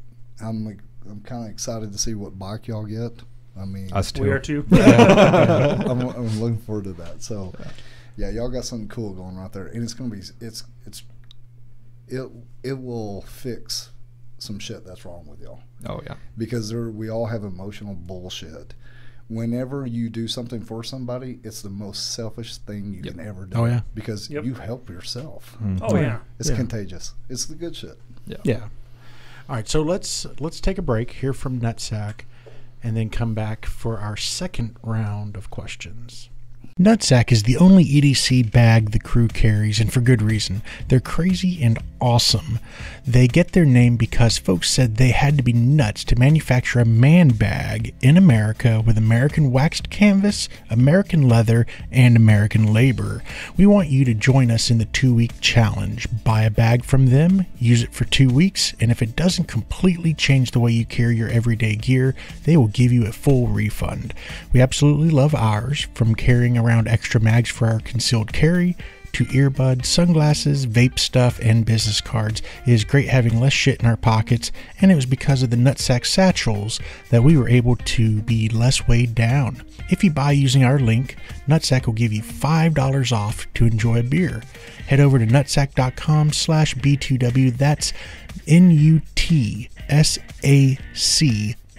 I'm like, I'm kind of excited to see what bike y'all get. I mean, Us too. We are too. I'm, I'm looking forward to that. So, yeah, y'all got something cool going right there, and it's gonna be it's it's it it will fix some shit that's wrong with y'all Oh yeah. because there, we all have emotional bullshit. Whenever you do something for somebody, it's the most selfish thing you Yep. can ever do. Oh, yeah. because Yep. you help yourself. Mm. Oh yeah. It's Yeah. contagious. It's the good shit. Yeah. Yeah. All right, so let's let's take a break, hear from Nutsack, and then come back for our second round of questions. Nutsack is the only EDC bag the crew carries, and for good reason. They're crazy and awesome. They get their name because folks said they had to be nuts to manufacture a man bag in America with American waxed canvas, American leather, and American labor. We want you to join us in the two week challenge. Buy a bag from them, use it for two weeks, and if it doesn't completely change the way you carry your everyday gear, they will give you a full refund. We absolutely love ours, from carrying around extra mags for our concealed carry to earbuds, sunglasses, vape stuff, and business cards. It is great having less shit in our pockets, and it was because of the nutsack satchels that we were able to be less weighed down. If you buy using our link, Nutsack will give you $5 off to enjoy a beer. Head over to nutsack.com slash B2W. That's N-U-T-S-A-C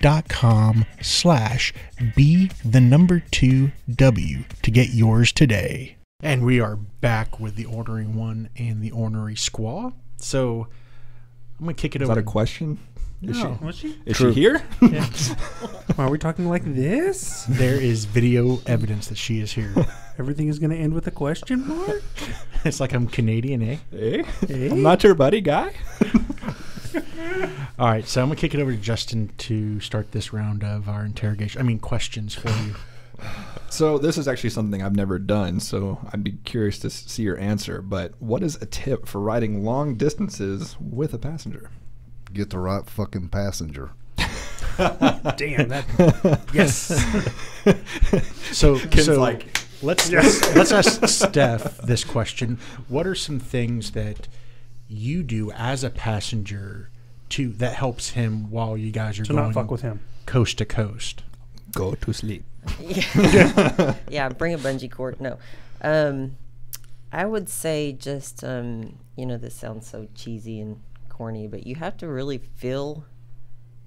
dot com slash B the number two W to get yours today. And we are back with the ornery one and the ornery squaw. So I'm gonna kick it Is over. that a question? Is No. Was she? she is True. she here? Are we talking like this? There is video evidence that she is here. Everything is going to end with a question mark. it's like I'm Canadian, eh? Eh? Hey? I'm not your buddy guy. All right, so I'm gonna kick it over to Justin to start this round of our interrogation. I mean, questions for you. So this is actually something I've never done, so I'd be curious to see your answer. But what is a tip for riding long distances with a passenger? Get the right fucking passenger. Damn that. Yes. So, Ken's so like- let's let's, let's ask Steph this question: What are some things that you do as a passenger to that helps him while you guys are to going not fuck with him. coast to coast? Go to sleep. Yeah. yeah, bring a bungee cord. No. Um, I would say just, um, you know, this sounds so cheesy and corny, but you have to really feel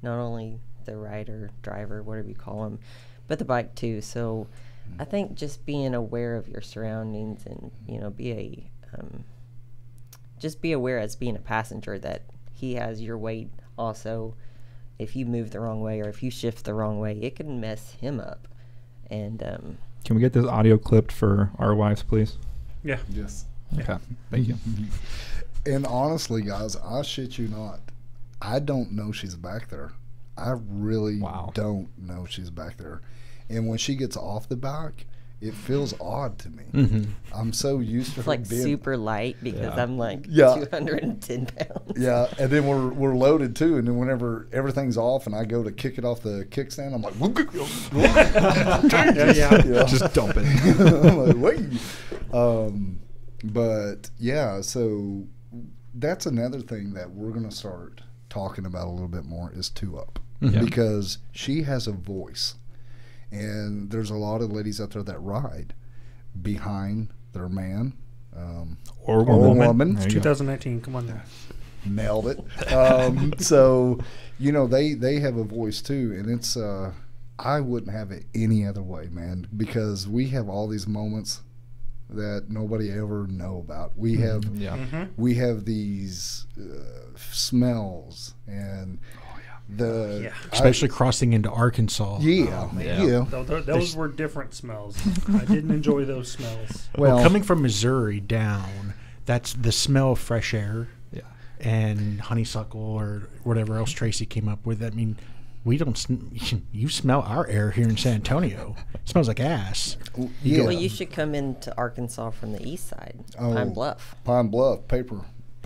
not only the rider, driver, whatever you call them, but the bike too. So I think just being aware of your surroundings and, you know, be a, um, just be aware as being a passenger that he has your weight also. If you move the wrong way or if you shift the wrong way, it can mess him up. And um, Can we get this audio clipped for our wives, please? Yeah. Yes. Okay, thank you. And honestly, guys, I shit you not. I don't know she's back there. I really Wow. don't know she's back there. And when she gets off the bike, it feels odd to me. Mm-hmm. I'm so used to it's her like being super light because Yeah. I'm like Yeah. 210 pounds. Yeah, and then we're we're loaded too, and then whenever everything's off and I go to kick it off the kickstand, I'm like, Yeah, yeah. Yeah. Just dump it. I'm like, wait. Um, but yeah, so that's another thing that we're gonna start talking about a little bit more is two up Yeah. because she has a voice, and there's a lot of ladies out there that ride behind their man. Um, Or Or woman. woman. There you go. 2019. Come on now. nailed it. Um, so, you know, they they have a voice too, and it's uh, I wouldn't have it any other way, man, because we have all these moments that nobody ever know about. We have Yeah. Mm-hmm. we have these uh, smells and the Yeah. I- Especially crossing into Arkansas. yeah, Oh, Yeah. yeah. Tho- tho- those were different smells. I didn't enjoy those smells. Well, Well, coming from Missouri down, that's the smell of fresh air Yeah. and honeysuckle or whatever else Tracy came up with. I mean, we don't. sm- You smell our air here in San Antonio. It smells like ass. yeah. Well, you should come into Arkansas from the east side, Oh. Pine Bluff. Pine Bluff paper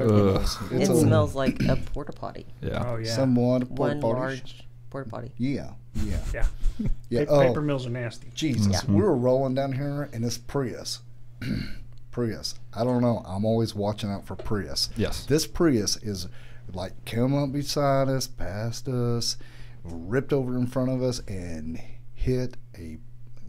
Paper It a- smells like a porta potty. Yeah. Oh yeah. somewhat of One porta potties. large porta potty. Yeah, yeah, yeah. yeah. Pa- Oh, Paper mills are nasty. Jesus, Yeah. we were rolling down here in this Prius. Prius. I don't know. I'm always watching out for Prius. Yes. This Prius is like came up beside us, past us, ripped over in front of us, and hit a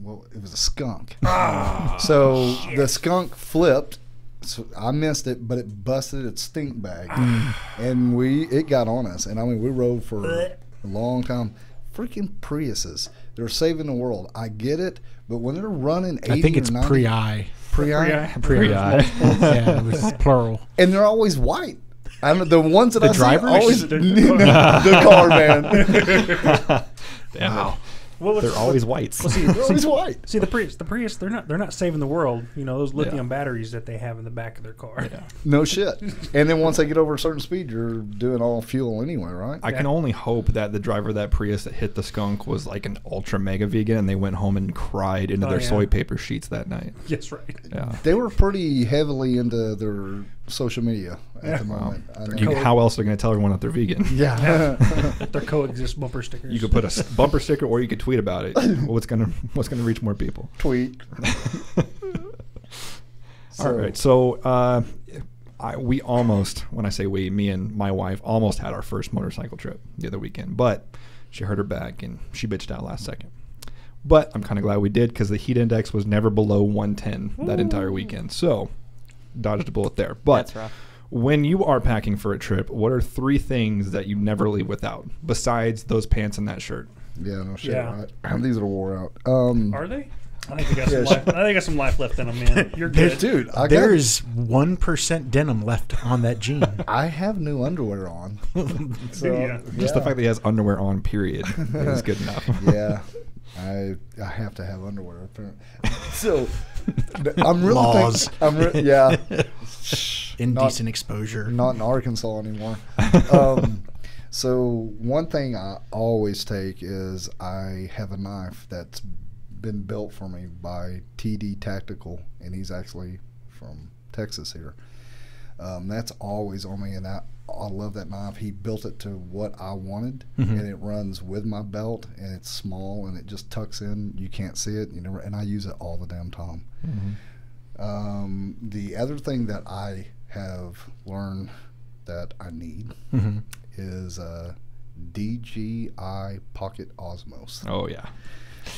well, it was a skunk. Ah. so the skunk flipped. So I missed it, but it busted its stink bag, mm. and we it got on us. And I mean, we rode for a long time. Freaking Priuses, they're saving the world. I get it, but when they're running, 80 I think it's or 90, pre-I. pre-I, Pre-I. yeah, it was plural. and they're always white. I don't, the ones that The I see drivers? always The- the car man. Wow. Well, what's- They're always whites. well, see, They're always white. see the Prius. The Prius. They're not. They're not saving the world. You know those lithium batteries that they have in the back of their car. Yeah. No shit. And then once they get over a certain speed, you're doing all fuel anyway, right? I can only hope that the driver of that Prius that hit the skunk was like an ultra mega vegan and they went home and cried into Oh, their yeah. soy paper sheets that night. Yes, right. Yeah. they were pretty heavily into their social media at Yeah. the moment. I. You, how else are they going to tell everyone that they're vegan? yeah. Their coexist bumper stickers. You could put a bumper sticker or you could tweet about it. What's gonna What's gonna reach more people? Tweet. All right. So uh, I, we almost, when I say we, me and my wife almost had our first motorcycle trip the other weekend, but she hurt her back and she bitched out last second. But I'm kind of glad we did because the heat index was never below 110 that entire weekend. So dodged a bullet there. But That's rough. when you are packing for a trip, what are three things that you never leave without besides those pants and that shirt? Yeah, no shit, Yeah. right? These are wore out. Um, Are they? I think they got some life. I think they got some life left in them, man. You're There- good. dude, I got, There's one percent denim left on that jean. I have new underwear on. so, ya? Just the fact that he has underwear on, period, is good enough. yeah, I I have to have underwear. Apparently. So th- I'm really Laws. Think, I'm re- yeah. Indecent Not- exposure. not in Arkansas anymore. Um, so one thing I always take is I have a knife that's been built for me by TD Tactical, and he's actually from Texas here. Um, that's always on me, and I, I love that knife. He built it to what I wanted, Mhm. and it runs with my belt, and it's small, and it just tucks in. You can't see it, you know, and I use it all the damn time. Mhm. Um, the other thing that I have learned that I need hmm is a DJI Pocket Osmos. Oh yeah,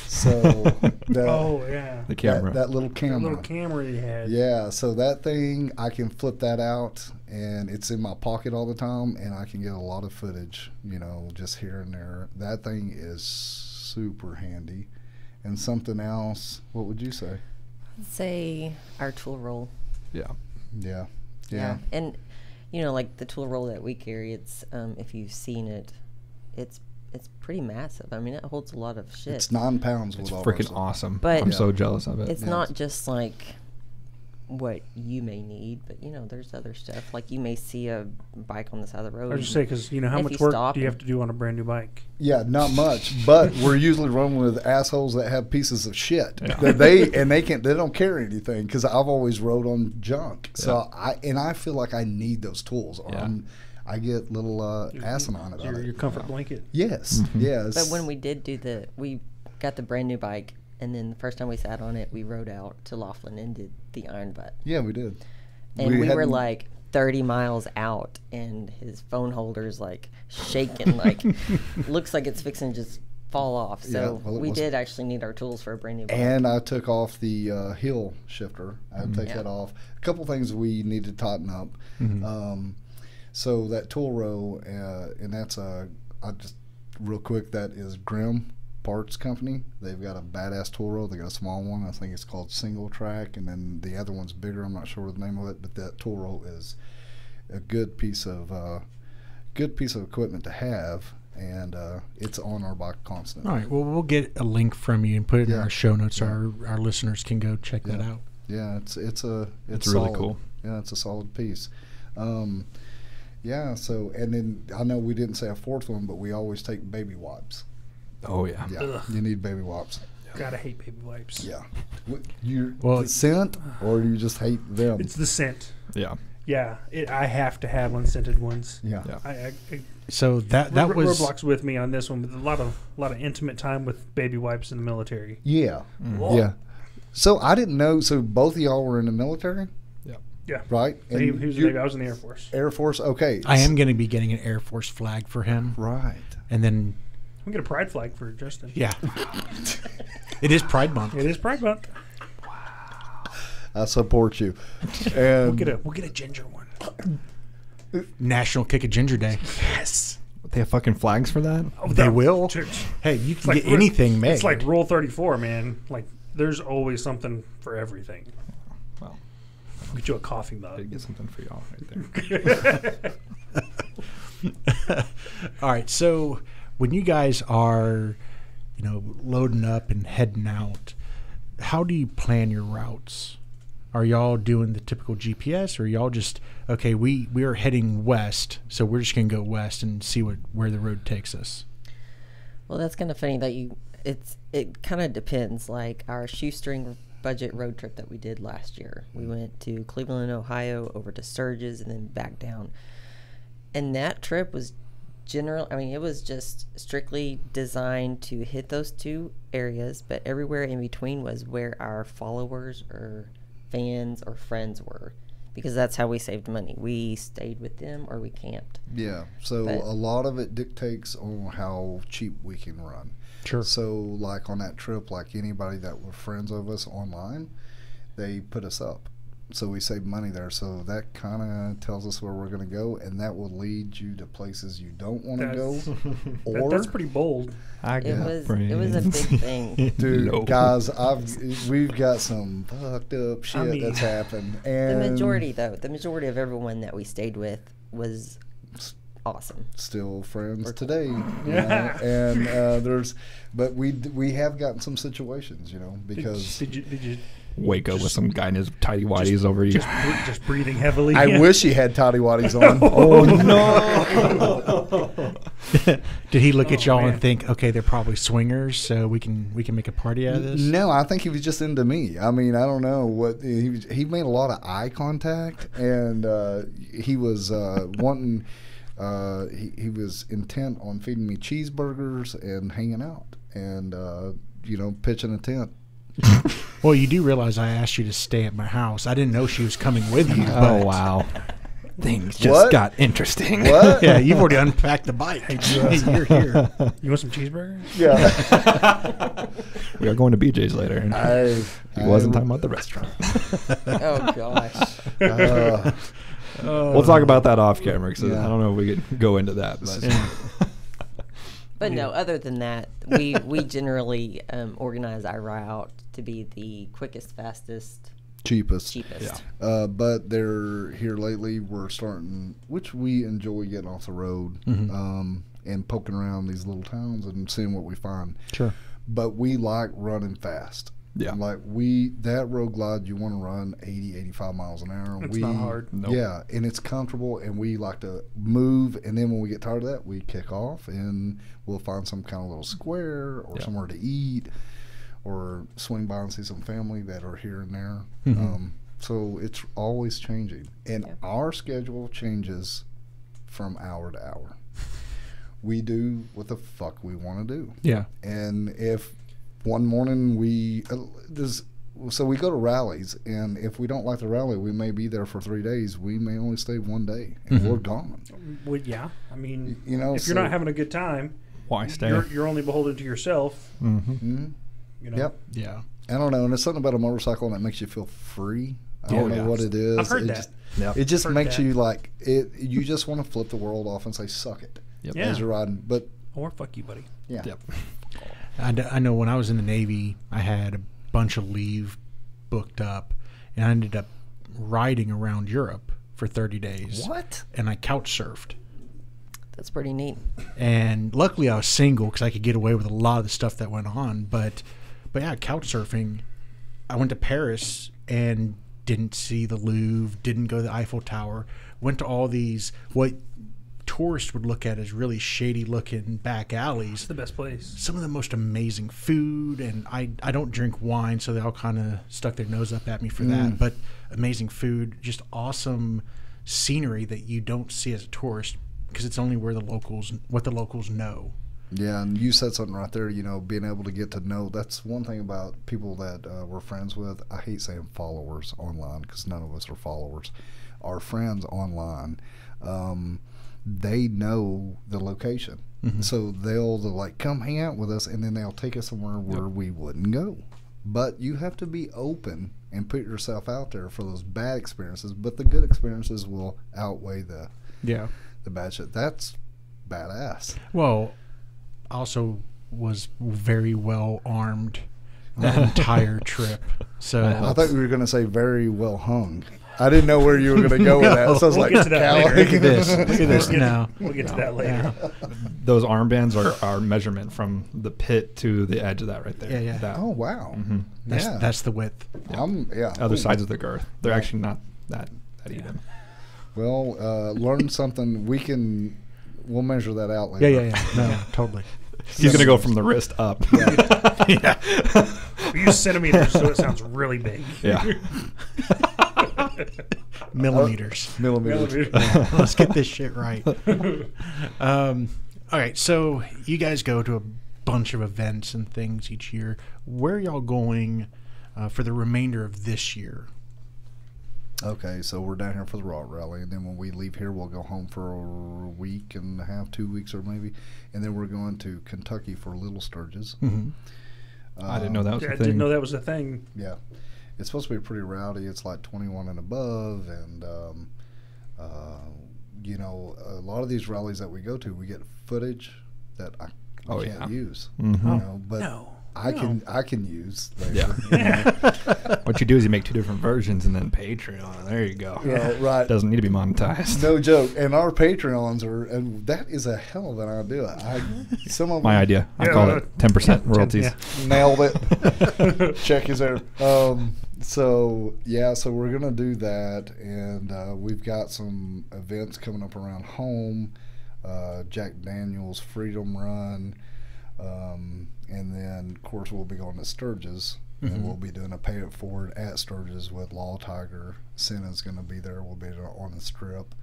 So the, Oh yeah. the that, camera. that little That camera. little camera he had. Yeah, so that thing I can flip that out and it's in my pocket all the time and I can get a lot of footage, you know, just here and there. That thing is super handy. And something else, what would you say? Say our tool roll. yeah. Yeah. Yeah. Yeah. And you know, like the tool roll that we carry, it's um, if you've seen it, it's it's pretty massive. I mean, it holds a lot of shit. It's nine pounds It's with all freaking awesome. But- I'm Yeah. so jealous of it. it's Yeah. not just like what you may need, but you know, there's other stuff. Like you may see a bike on the side of the road. I was just say because you know how much work do you have to do on a brand new bike? Yeah, not much, but we're usually running with assholes that have pieces of shit Yeah. that they and they can't. they don't carry anything because I've always rode on junk. So I and I feel like I need those tools. Or Yeah. I'm, I get little uh, asinine about Your, it. your comfort blanket. Yes, Mhm. yes. But when we did do the, we got the brand new bike, and then the first time we sat on it, we rode out to Laughlin and did the Iron Butt, yeah, we did. and we, were like 30 miles out, and his phone holder's like shaking, like looks like it's fixing to just fall off. Yeah, So well, we was- did actually need our tools for a brand new bike. And I took off the uh, heel shifter. I had to take Yeah. that off. A couple things we need to tighten up. Mhm. Um, so that tool row, uh, and that's a, I just real quick, that is Grim Parts Company. They've got a badass tool row. They got a small one. I think it's called Single Track, and then the other one's bigger. I'm not sure the name of it, but that tool row is a good piece of uh, good piece of equipment to have, and uh, it's on our bike constantly. All right. Well, we'll get a link from you and put it in our show notes so Yeah. our, our listeners can go check that out. Yeah, it's it's a it's, It's really solid. cool. Yeah, it's a solid piece. Um, yeah. So and then I know we didn't say a fourth one, but we always take baby wipes. Oh yeah. Yeah, Ugh. you need baby wipes. Gotta hate baby wipes. Yeah, What- you Well- the scent or you just hate them. It's the scent. Yeah. Yeah, it, I have to have unscented ones. Yeah. Yeah. I, I, I So that that Ro- was Roblox with me on this one with a lot of a lot of intimate time with baby wipes in the military. Yeah. Mm. Yeah. So I didn't know. So both of y'all were in the military, Yeah, Yeah. right? So he, And he was you- Navy, I was in the Air Force. Air Force. Okay. I am going to be getting an Air Force flag for him, Right. and then We get a pride flag for Justin. yeah, it is Pride Month. It is Pride Month. I support you. And We'll get a we'll get a ginger one. National Kick a Ginger Day. Yes. They have fucking flags for that. Oh, They that- will. Church. Hey, you can like get anything made. It's like Rule Thirty Four, man. Like there's always something for everything. Well, We'll get you a coffee mug. did get something for y'all right there. All right, so when you guys are, you know, loading up and heading out, how do you plan your routes? Are y'all doing the typical GPS, or y'all just okay? We we are heading west, so we're just gonna go west and see what where the road takes us. Well, that's kind of funny that you. It's it kind of depends. Like our shoestring budget road trip that we did last year, we mm-hmm. went to Cleveland, Ohio, over to Sturgis, and then back down. And that trip was general. I mean, it was just strictly designed to hit those two areas, but everywhere in between was where our followers or fans or friends were, because that's how we saved money. We stayed with them or we camped. Yeah. So But- a lot of it dictates on how cheap we can run. Sure. So like on that trip, like anybody that were friends of us online, they put us up. So we save money there. So that kind of tells us where we're going to go, and that will lead you to places you don't want to go. That- Or that's pretty bold. I It got was it was a big thing. Dude, No. guys, I've we've got some fucked up shit mean- that's happened, And The majority, though, the majority of everyone that we stayed with was awesome. still friends today. You know? and uh, there's, but we we have gotten some situations, you know, Did, because did you did you Wake up with some guy in his tidy whities over you. just just breathing heavily? I wish he had toddy waddies on. oh no! Did he look at Oh, y'all man. and think, okay, they're probably swingers, so we can we can make a party out of this? No, I think he was just into me. I mean, I don't know what he was, he made a lot of eye contact, and uh, he was uh, wanting. Uh, he he was intent on feeding me cheeseburgers and hanging out, and uh, you know, pitching a tent. Well, you do realize I asked you to stay at my house. I didn't know she was coming with you. Oh wow, things just What? got interesting. What? Yeah, you've already unpacked the bike. Hey, You're here. You want some cheeseburgers? Yeah, we are going to BJ's later. and I, he wasn't I- talking about the restaurant. Oh gosh. Uh, we'll talk about that off camera because Yeah. I don't know if we could go into that. But But no, other than that, we we generally um, organize our route to be the quickest, fastest, cheapest. cheapest. Yeah. Uh, but they're here lately. We're starting, which we enjoy getting off the road Mhm. um, and poking around these little towns and seeing what we find. Sure. But we like running fast. Yeah. Like we that road glide you want to run 80 85 miles an hour. It's we, not hard. Nope. Yeah, and it's comfortable and we like to move and then when we get tired of that, we kick off and we'll find some kind of little square or Yeah. somewhere to eat or swing by and see some family that are here and there. Mhm. Um, so it's always changing. And Yeah. our schedule changes from hour to hour. We do what the fuck we want to do. Yeah. And if one morning we uh, there's so we go to rallies, and if we don't like the rally, we may be there for three days. We may only stay one day, and Mhm. we're gone. Well, yeah. I mean, You know, if you're not having a good time, why stay? you're you're only beholden to yourself. mm-hmm. Mhm. You know. Yep. Yeah. I don't know, and it's something about a motorcycle that makes you feel free. I Oh, don't know yeah. what it is. I've heard it that. Just, Yep. it just Heard makes that. you like it. You just want to flip the world off and say "suck it" Yep. Yeah. as you're riding. But Or fuck you, buddy. yeah, Yep. I, d- I know when I was in the Navy, I had a bunch of leave booked up, and I ended up riding around Europe for 30 days. what? And I couch surfed. That's pretty neat. And luckily, I was single because I could get away with a lot of the stuff that went on. But, but yeah, couch surfing. I went to Paris and didn't see the Louvre, didn't go to the Eiffel Tower. Went to all these what tourists would look at as really shady looking back alleys It's the best place. some of the most amazing food and I, I don't drink wine so they all kind of stuck their nose up at me for that Mm. but amazing food just awesome scenery that you don't see as a tourist because it's only where the locals what the locals know. Yeah, and you said something right there. You know, being able to get to know. That's one thing about people that uh, we're friends with. I hate saying followers online because none of us are followers. Our friends online, um, they know the location, so they'll they're like come hang out with us, and then they'll take us somewhere where we wouldn't go. But you have to be open and put yourself out there for those bad experiences. But the good experiences will outweigh the Yeah. the bad shit. That's badass. Well, also was very well armed that entire trip. So I thought you were going to say very well hung. I didn't know where you were going to go with that. So I was We'll like, get to that later. look at this. Look at this We'll get, now. we'll get to that later. Those armbands are our measurement from the pit to the edge of that right there. Yeah, yeah. That. Oh wow. hmm That's yeah. that's the width. I'm yeah. Other Ooh. sides of the girth. They're actually not that that even. Well, uh, learn something. We can. We'll measure that out Yeah, later. yeah, yeah. No, totally. He's gonna go from the wrist up. yeah. We use centimeters, so it sounds really big. yeah. Millimeters. Millimeters. Let's get this shit right. Um, all right, so you guys go to a bunch of events and things each year. Where are y'all going uh, for the remainder of this year? Okay, so we're down here for the ROT Rally, and then when we leave here, we'll go home for a week and a half, two weeks, or maybe, and then we're going to Kentucky for Little Sturgis. Mm-hmm. I didn't know that was Yeah, a I thing. didn't know that was a thing. Yeah, it's supposed to be pretty rowdy. It's like 21 and above, and um, uh, you know, a lot of these rallies that we go to, we get footage that I, I Oh, can't yeah. use. Mhm. You know, but No. I no. can I can use. Later, Yeah. you know. What you do is you make two different versions and then Patreon. There you go. Yeah, right. Doesn't need to be monetized. No joke. And our Patreons are, and that is a hell of an idea. I, some of My them idea. I Yeah, call uh, it ten percent royalties. yeah. nailed it. Check is there. Um, so yeah, so we're gonna do that, and uh, we've got some events coming up around home. Uh, Jack Daniels Freedom Run, um, and then of course we'll be going to Sturgis, Mhm. and we'll be doing a pay it forward at Sturgis with Law Tiger. Senna's gonna be there. We'll be on the strip.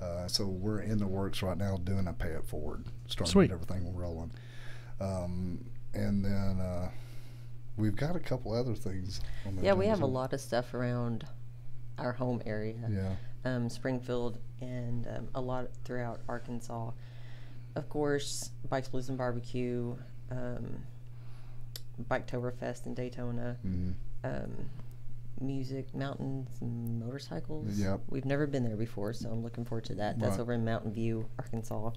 Uh, so we're in the works right now doing a pay it forward, starting Sweet. to get everything rolling. Um, and then uh, we've got a couple other things. on the Yeah, we have a lot of stuff around our home area, Yeah. um, Springfield, and um, a lot throughout Arkansas. Of course, Bikes, Blues, and Barbecue, um, Biketoberfest in Daytona, mhm. um, music, mountains, and motorcycles. Yep. We've never been there before, so I'm looking forward to that. That's Right. over in Mountain View, Arkansas.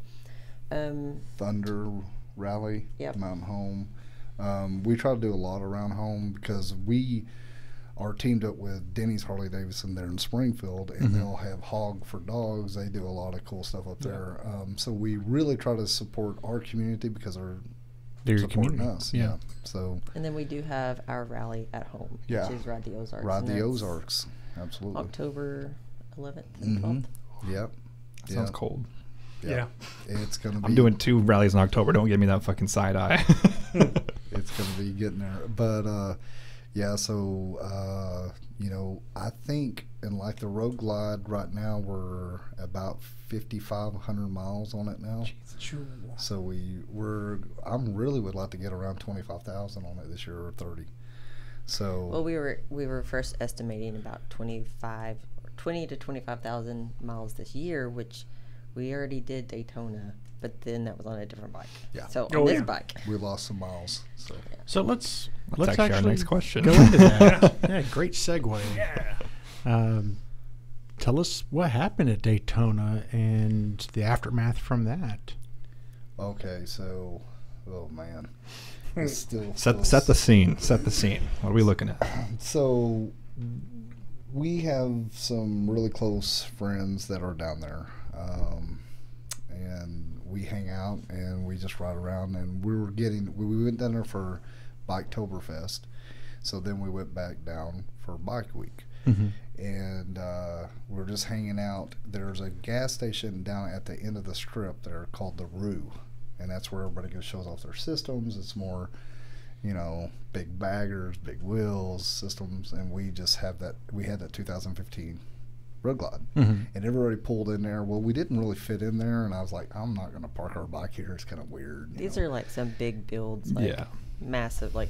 Um, Thunder Rally, Yep. Mountain Home. Um, we try to do a lot around home because we are teamed up with Denny's Harley Davidson there in Springfield, and Mhm. they'll have Hog for Dogs. They do a lot of cool stuff up there. Um, so we really try to support our community because they're They're your supporting community. us. Yeah. So and then we do have our rally at home, Yeah. which is Ride the Ozarks. ride the Ozarks. Absolutely. October 11th and Mhm. 12th. Yep. That sounds Yeah. cold. Yeah. It's gonna be. I'm doing two rallies in October. Don't give me that fucking side eye. it's going to be getting there. But uh, yeah, so uh, you know, I think in like the Road Glide right now, we're about 5,500 miles on it now. Jesus. So we we're I'm really would like to get around 25,000 on it this year or 30. So Well, we were we were first estimating about 25, 20 to 25,000 miles this year, which we already did Daytona, but then that was on a different bike. Yeah. So on Oh, this yeah. bike, we lost some miles. So So let's That's let's actually our actually next question. go into that. yeah, great segue. Yeah. Um, tell us what happened at Daytona and the aftermath from that. okay, so oh man, it's still set set the scene. Set the scene. What are we looking at? so we have some really close friends that are down there um, and we hang out and we just ride around and we were getting we, we went down there for biketoberfest so then we went back down for bike week Mm-hmm. and uh, we're just hanging out there's a gas station down at the end of the strip there called the rue and that's where everybody goes shows off their systems it's more you know, big baggers, big wheels, systems, and we just have that. We had that 2015 road glide, Mhm. and everybody pulled in there. Well, we didn't really fit in there, and I was like, I'm not going to park our bike here. It's kind of weird. These know. are like some big builds, like Yeah. massive, like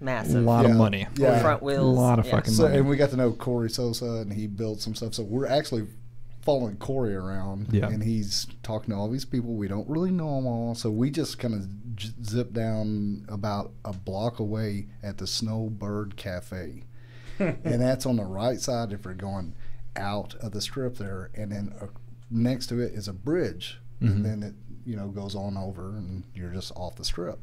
massive, A massive lot of money. Yeah. front wheels, A lot of yeah. fucking So, money. and we got to know Corey Sosa, and he built some stuff. So we're actually following Corey around, Yeah. and he's talking to all these people. We don't really know them all, so we just kind of j- zip down about a block away at the Snowbird Cafe, and that's on the right side if you're going out of the strip there, and then uh, next to it is a bridge, Mhm. and then it you know goes on over, and you're just off the strip.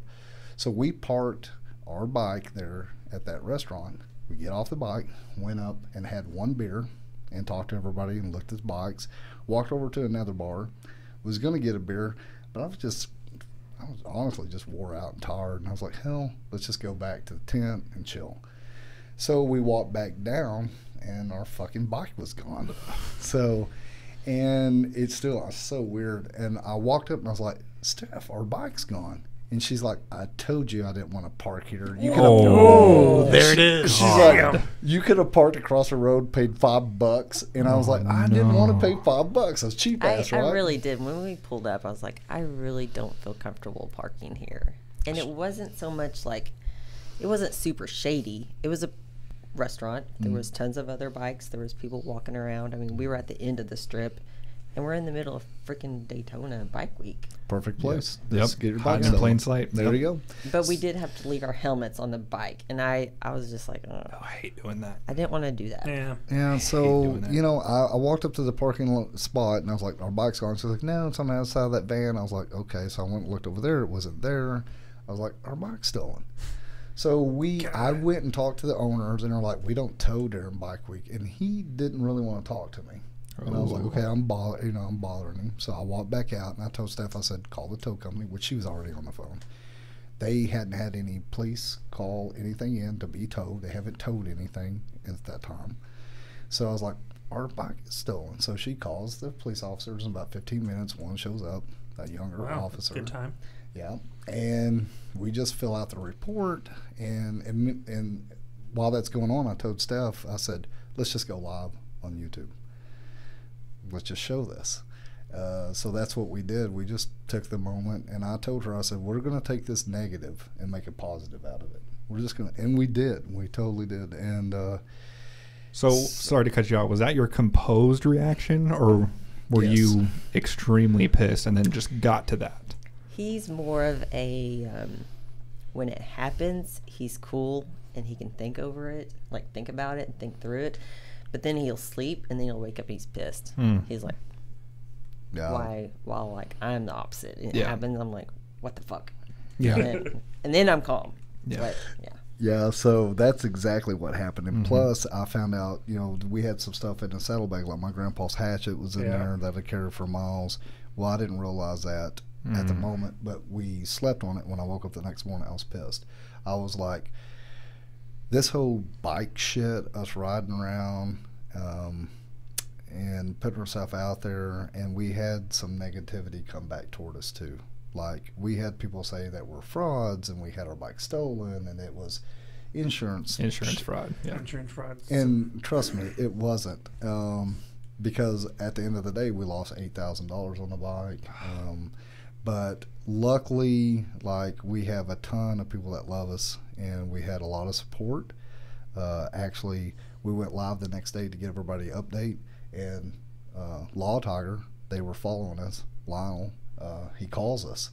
So we parked our bike there at that restaurant. We get off the bike, went up and had one beer and talked to everybody and looked at bikes. Walked over to another bar, was going to get a beer, but I was just, I was honestly just wore out and tired. And I was like, hell, let's just go back to the tent and chill. So we walked back down and our fucking bike was gone. So, and it's still it's so weird. And I walked up and I was like, Steph, our bike's gone. And she's like, I told you I didn't want to park here. You could have Oh, there it is. She's oh, like, you could have parked across the road, paid five bucks, and I was like, I didn't want to pay five bucks. I was cheap I, ass, I right? really did. When we pulled up, I was like, I really don't feel comfortable parking here. And it wasn't so much like, it wasn't super shady. It was a restaurant. Mm. There was tons of other bikes. There was people walking around. I mean, we were at the end of the strip, and we're in the middle of freaking Daytona Bike Week. Perfect place. Yep. Just get your bike in plain sight. There Yep. you go. But we did have to leave our helmets on the bike, and I, I was just like, oh, Oh, I hate doing that. I didn't want to do that. Yeah. Yeah, so you know, I, I walked up to the parking lot spot and I was like, "Our bike's gone." She's like, "No, it's on the outside of that van." I was like, "Okay." So I went and looked over there. It wasn't there. I was like, "Our bike's stolen." So we, I went and talked to the owners, and they're like, "We don't tow during Bike Week," and he didn't really want to talk to me. And I was like, Oh. "Okay, I'm bother, you know, I'm bothering him." So I walked back out and I told Steph, I said, "Call the tow company," which she was already on the phone. They hadn't had any police call anything in to be towed. They haven't towed anything at that time. So I was like, our bike is stolen. So she calls the police officers in about 15 minutes. One shows up, a younger Wow. officer. Good time. Yeah. And we just fill out the report. And, and, and while that's going on, I told Steph, I said, let's just go live on YouTube. Let's just show this. Uh, so that's what we did. We just took the moment, and I told her, I said, we're going to take this negative and make a positive out of it. We're just going to, and we did. We totally did. And, uh, So sorry to cut you off. Was that your composed reaction, or were Yes. you extremely pissed and then just got to that? He's more of a um, when it happens, he's cool and he can think over it, like think about it and think through it. But then he'll sleep and then he'll wake up. He's pissed. Hmm. He's like, yeah. "Why?" While like I'm the opposite. And it Yeah. happens. I'm like, "What the fuck?" Yeah. And then, and then I'm calm. Yeah. But yeah. Yeah, so that's exactly what happened. And Mhm. plus, I found out, you know, we had some stuff in the saddlebag, like my grandpa's hatchet was in Yeah. there that I carried for miles. Well, I didn't realize that at the Mm. moment, but we slept on it. When I woke up the next morning, I was pissed. I was like, this whole bike shit, us riding around um, and putting ourselves out there, and we had some negativity come back toward us too. Like we had people say that we're frauds, and we had our bike stolen, and it was insurance. Insurance fraud. Yeah. Insurance fraud. And trust me, it wasn't. Um, because at the end of the day, we lost eight thousand dollars on the bike. Um, but luckily, like we have a ton of people that love us, and we had a lot of support. Uh, actually, we went live the next day to give everybody an update, and uh, Law Tiger, they were following us. Lionel, uh, he calls us,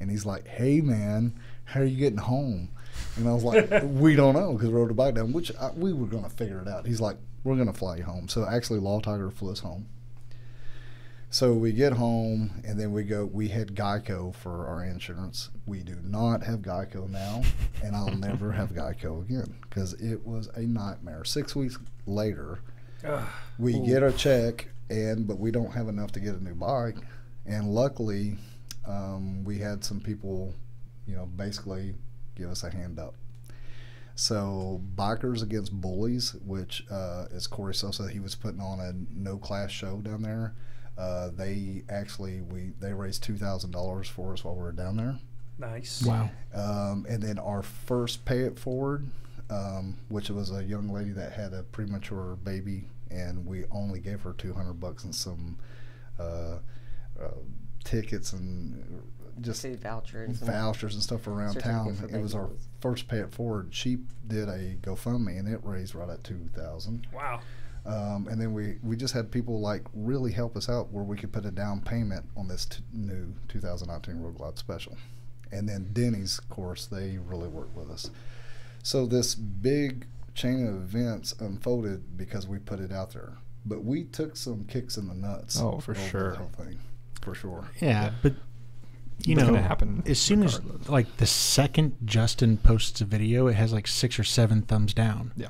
and he's like, "Hey man, how are you getting home?" And I was like, "We don't know because we rode a bike down, which I, we were gonna figure it out." He's like, "We're gonna fly you home." So actually, Law Tiger flew us home. So we get home and then we go. We had Geico for our insurance. We do not have Geico now, and I'll never have Geico again because it was a nightmare. Six weeks later, we Ooh. get a check, and but we don't have enough to get a new bike. And luckily, um, we had some people, you know, basically give us a hand up. So Bikers Against Bullies, which uh, is Corey Sosa, he was putting on a no class show down there. Uh, they actually we they raised two thousand dollars for us while we were down there. Nice. Wow. Um, and then our first pay it forward, um, which was a young lady that had a premature baby, and we only gave her 200 bucks and some uh, uh, tickets and just Food vouchers. and- vouchers and stuff around town. It was our first pay it forward. She did a GoFundMe, and it raised right at 2,000. Wow. Um, and then we, we just had people like really help us out where we could put a down payment on this t- new 2019 Road Glide special. And then Denny's, of course, they really worked with us. So this big chain of events unfolded because we put it out there. But we took some kicks in the nuts. Oh, for sure. The whole thing, for sure. Yeah, Yeah. but you It's know, gonna happen as soon as like the second Justin posts a video, it has like six or seven thumbs down. Yeah.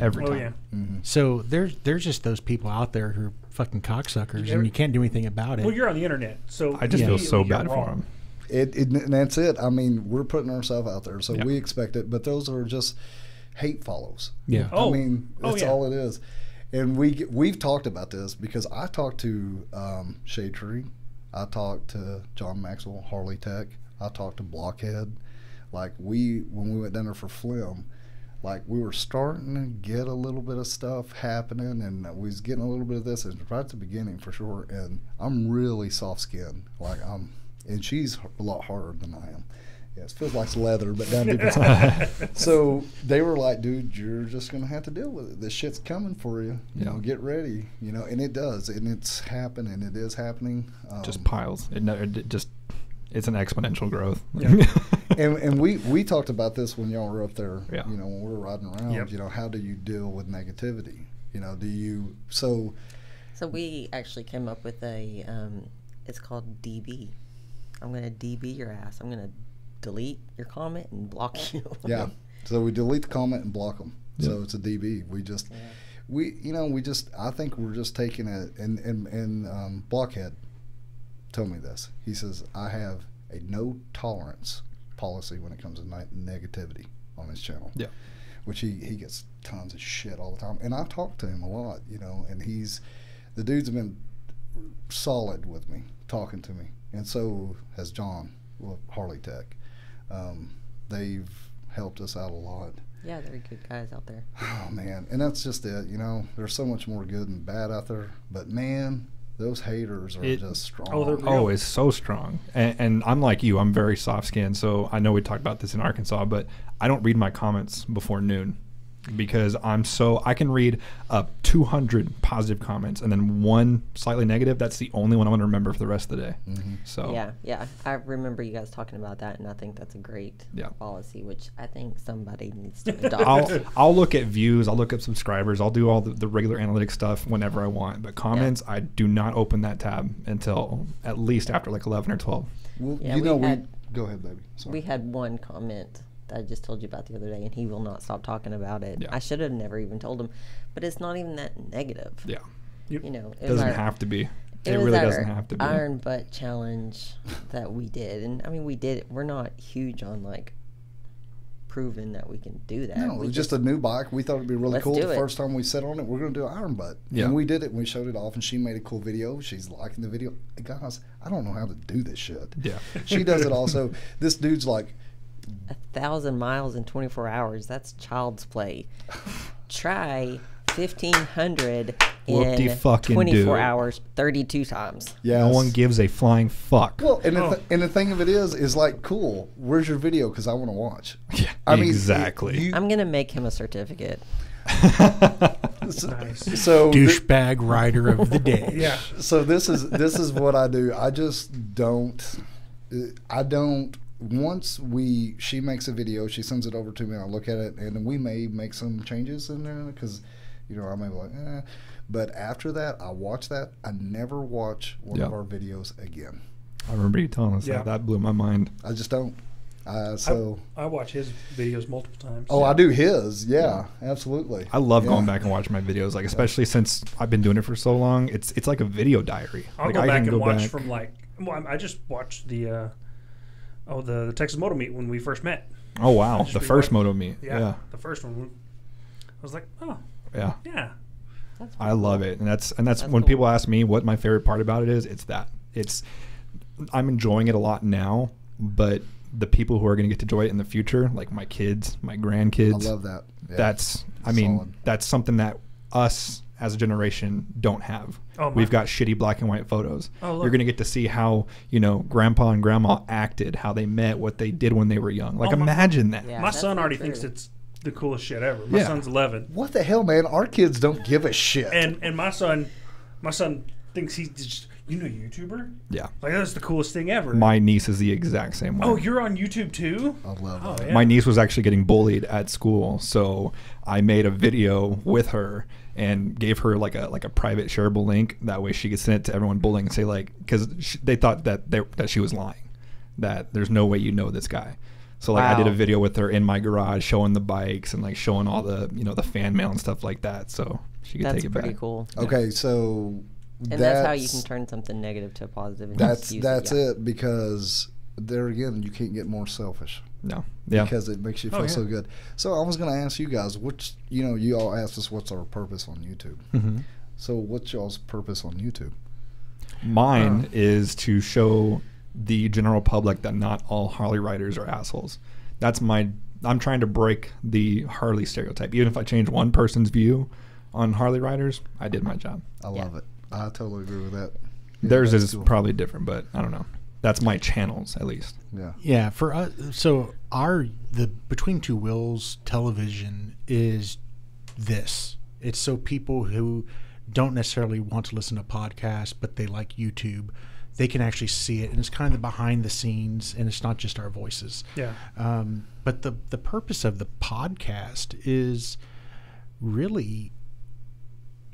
Every Oh time. yeah. hmm So there's there's just those people out there who are fucking cocksuckers, Yeah. and you can't do anything about it. Well, you're on the internet, so I just feel so immediately you're bad for them. It, it and that's it. I mean, we're putting ourselves out there, so Yeah. we expect it. But those are just hate follows. yeah. Oh. I mean, Oh, that's yeah. all it is. And we we've talked about this because I talked to um, Shade Tree, I talked to John Maxwell Harley Tech, I talked to Blockhead. Like we when we went down there for Flim, like we were starting to get a little bit of stuff happening, and we was getting a little bit of this. And right at the beginning for sure. And I'm really soft skinned. Like I'm, and she's a lot harder than I am. Yes, feels like leather, but down deep inside. so they were like, "Dude, you're just gonna have to deal with it. This shit's coming for you. You Yeah. know, get ready. You know." And it does, and it's happening. It is happening. Um, just piles. It, never, it just it's an exponential growth. Yeah. and and we we talked about this when y'all were up there. Yeah. You know, when we were riding around. Yep. You know, how do you deal with negativity? You know, do you so? So we actually came up with a. Um, it's called DB. I'm gonna DB your ass. I'm gonna delete your comment and block you. Yeah. So we delete the comment and block them. So it's a DB. We just, we, you know, we just, I think we're just taking it. And, and, and um, Blockhead told me this. He says, I have a no tolerance policy when it comes to ni- negativity on his channel. Yeah. Which he, he gets tons of shit all the time. And I talk to him a lot, you know, and he's, the dude's been solid with me, talking to me. And so has John with Harley Tech. Um, they've helped us out a lot. Yeah, they're good guys out there. Oh man, and that's just it. You know, there's so much more good and bad out there, but man, those haters are It- just strong. Oh, they're- Oh, it's so strong. And, and I'm like you. I'm very soft skinned. So I know we talked about this in Arkansas, but I don't read my comments before noon because I'm so I can read up 200 positive comments and then one slightly negative. That's the only one I'm going to remember for the rest of the day. Mhm. So Yeah, yeah. I remember you guys talking about that, and I think that's a great Yeah. policy, which I think somebody needs to adopt. I'll I'll look at views. I'll look at subscribers. I'll do all the, the regular analytic stuff whenever I want. But comments, I do not open that tab until at least after like 11 or 12. Well, Yeah, you we know, we had- go ahead, baby. Sorry. we had one comment that I just told you about the other day, and he will not stop talking about it. Yeah. I should have never even told him, but it's not even that negative. Yeah, You know, it doesn't our- have to be. It, was really our doesn't have to be. Iron butt challenge that we did, and I mean, we did. it. We're not huge on like proving that we can do that. no, it we was just a new bike. We thought it'd be really cool. The it. first time we sat on it, we're going to do an iron butt. Yeah. And we did it. and We showed it off, and she made a cool video. She's liking the video. Guys, I don't know how to do this shit. Yeah. She does it also. This dude's like, a thousand miles in 24 hours. That's child's play. Try 1500 in 24 do. hours, 32 times. yeah. No one gives a flying fuck. Well, and the, Oh. th- and the thing of it is, is like, cool. Where's your video? Because I want to watch. yeah, I mean, exactly. you- I'm gonna make him a certificate. Nice. so thi- Douchebag rider of the day. Yeah. so this is this is what I do. I just don't. I don't. Once we she makes a video, she sends it over to me. I look at it, and we may make some changes in there because, you know, I may be like, eh. But after that, I watch that. I never watch one of our videos again. I remember you telling us Yeah. that. That blew my mind. I just don't. Uh, so. I watch his videos multiple times. Oh, I do his. Yeah, absolutely. I love Yeah. going back and watching my videos, like especially since I've been doing it for so long. It's it's like a video diary. I'll like go I back can and go watch back- from like. Well, I I just watched the. Uh, oh, the, the Texas Moto Meet when we first met. Oh wow, the rewind- first Moto Meet. Yeah, Yeah, the first one. I was like, oh, yeah. yeah. That's I love it, and that's and that's, That's when cool. people ask me what my favorite part about it is. It's that it's I'm enjoying it a lot now, but the people who are going to get to enjoy it in the future, like my kids, my grandkids. I love that. Yeah. That's, I mean, Solid. that's something that us as a generation don't have. Oh, We've got shitty black and white photos. Oh. You're going to get to see how, you know, grandpa and grandma acted, how they met, what they did when they were young. Like, Oh, my- imagine that. Yeah. My son already true. thinks it's the coolest shit ever. My Yeah. son's 11, What the hell, man? Our kids don't give a shit. and and my son, my son thinks he's just you know YouTuber. Yeah. Like that's the coolest thing ever. My niece is the exact same way. oh, you're on YouTube too? I love Oh, that. yeah. my niece was actually getting bullied at school so i made a video with her and gave her like a like a private shareable link that way she could send it to everyone bullying and say like because they thought that they, that she was lying that there's no way you know this guy so like i did a video with her in my garage showing the bikes and like showing all the you know the fan mail and stuff like that so she could That's take it pretty back cool. Okay, so And that's, how you can turn something negative to a positive. And That's just use that's yeah. it because there again you can't get more selfish no yeah because it makes you Oh, feel yeah. so good. So I was going to ask you guys, which you know, you all asked us what's our purpose on YouTube. hmm So what's y'all's purpose on YouTube? Mine Oh. is to show the general public that not all Harley riders are assholes. That's my. I'm trying to break the Harley stereotype. Even if I change one person's view on Harley riders, I did my job. I Yeah. love it. I totally agree with that. Yeah, Theirs is cool. probably different, but I don't know. That's my channels at least. yeah. Yeah, for us, so our the Between Two Wheels television is this. It's so people who don't necessarily want to listen to podcasts, but they like YouTube, they can actually see it, and it's kind of the behind the scenes, and it's not just our voices. Yeah. Um, but the the purpose of the podcast is really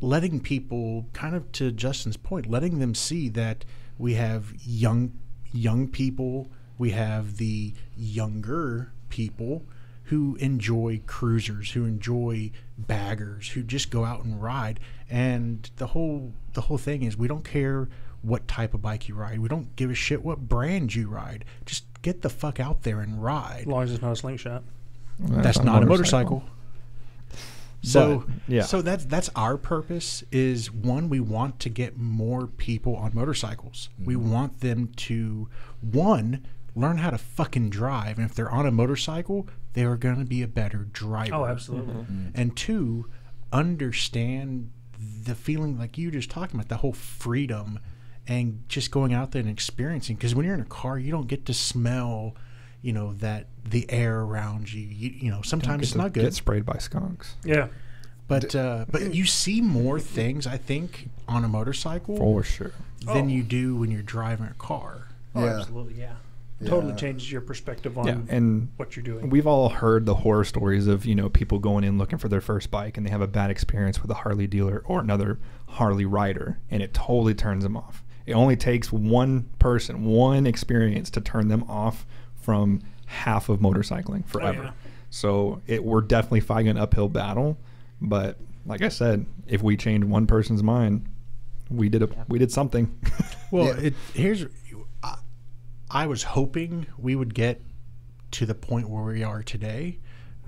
letting people kind of to Justin's point, letting them see that we have young young people, we have the younger people who enjoy cruisers, who enjoy baggers, who just go out and ride. And the whole the whole thing is we don't care what type of bike you ride. We don't give a shit what brand you ride. Just get the fuck out there and ride. As long as it's not a slingshot. That's not a motorcycle. So But, yeah. so that's that's our purpose is one we want to get more people on motorcycles. We Mm-hmm. want them to one learn how to fucking drive and if they're on a motorcycle, they are going to be a better driver. Oh, absolutely. And two, understand the feeling like you were just talking about the whole freedom and just going out there and experiencing because when you're in a car, you don't get to smell you know that the air around you you, you know sometimes Get it's to good Get sprayed by skunks. Yeah. but uh, but you see more things, I think, on a motorcycle For sure. than Oh. you do when you're driving a car. Oh, Yeah. absolutely. Yeah. Totally Yeah. changes your perspective on Yeah. And what you're doing. We've all heard the horror stories of you know people going in looking for their first bike and they have a bad experience with a Harley dealer or another Harley rider and it totally turns them off. It only takes one person, one experience to turn them off from half of motorcycling forever. yeah. So it we're definitely fighting an uphill battle, but like I said, if we change one person's mind, we did a we did something. Well, Yeah. it, here's I, I was hoping we would get to the point where we are today.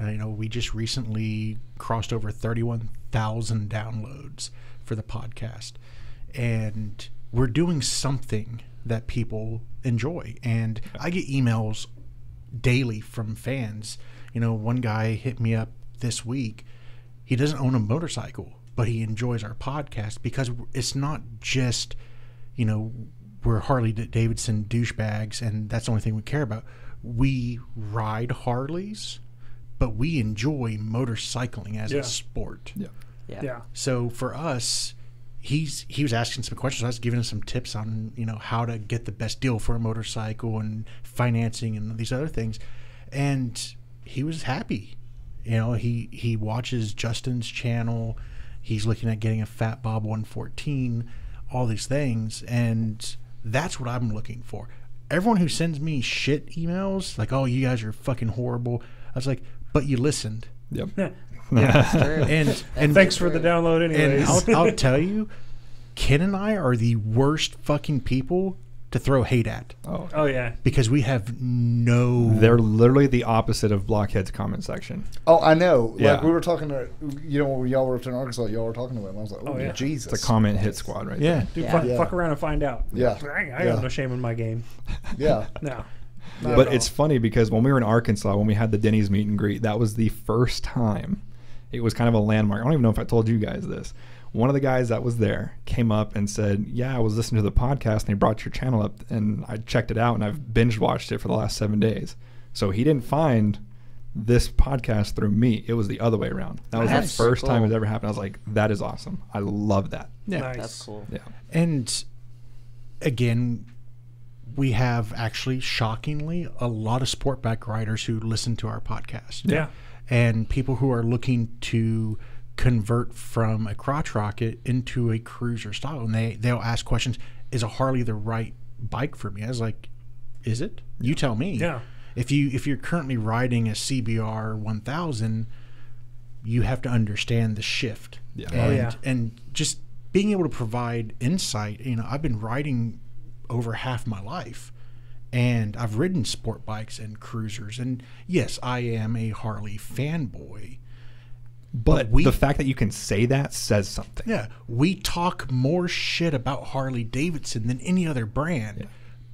Uh, you know, we just recently crossed over 31,000 downloads for the podcast. And we're doing something that people enjoy. And I get emails daily from fans. You know, one guy hit me up this week. He doesn't own a motorcycle, but he enjoys our podcast because it's not just, you know, we're Harley Davidson douchebags and that's the only thing we care about. We ride Harleys, but we enjoy motorcycling as Yeah. a sport. yeah. Yeah. yeah. So for us, he's he was asking some questions. I was giving him some tips on you know how to get the best deal for a motorcycle and financing and these other things, and he was happy. You know, he he watches Justin's channel. He's looking at getting a Fat Bob 114, all these things, and that's what I'm looking for. Everyone who sends me shit emails like, "Oh, you guys are fucking horrible," I was like, "But you listened." Yep. That's true. And and Thanks for the download, and anyways. I'll, I'll tell you, Ken and I are the worst fucking people to throw hate at Oh, oh yeah. because we have no. They're literally the opposite of Blockhead's comment section. Oh, I know. Yeah. Like we were talking to, you know, when y'all were up in Arkansas, y'all were talking to him. I was like, oh, Oh, yeah. Jesus. It's a comment hit squad right yeah. Dude, Yeah. Fuck, Yeah. fuck around and find out. Yeah. I, I Yeah. got no shame in my game. Yeah. No. Not but it's funny because when we were in Arkansas, when we had the Denny's meet and greet, that was the first time. It was kind of a landmark. I don't even know if I told you guys this. One of the guys that was there came up and said, "Yeah, I was listening to the podcast and they brought your channel up, and I checked it out and I've binge watched it for the last seven days." So he didn't find this podcast through me. It was the other way around. That was That's the first time cool. it's ever happened. I was like, "That is awesome. I love that." Yeah. Nice. That's cool. Yeah. And again, we have actually shockingly a lot of sport bike riders who listen to our podcast. Yeah. And people who are looking to convert from a crotch rocket into a cruiser style. And they, they'll ask questions Is a Harley the right bike for me? I was like, Is it? You tell me. Yeah. If you if you're currently riding a CBR 1000, you have to understand the shift. Yeah. Oh, and, Oh, yeah. and just being able to provide insight. You know, I've been riding over half my life, and I've ridden sport bikes and cruisers. And yes, I am a Harley fanboy. But we- the fact that you can say that says something. Yeah, we talk more shit about Harley Davidson than any other brand Yeah.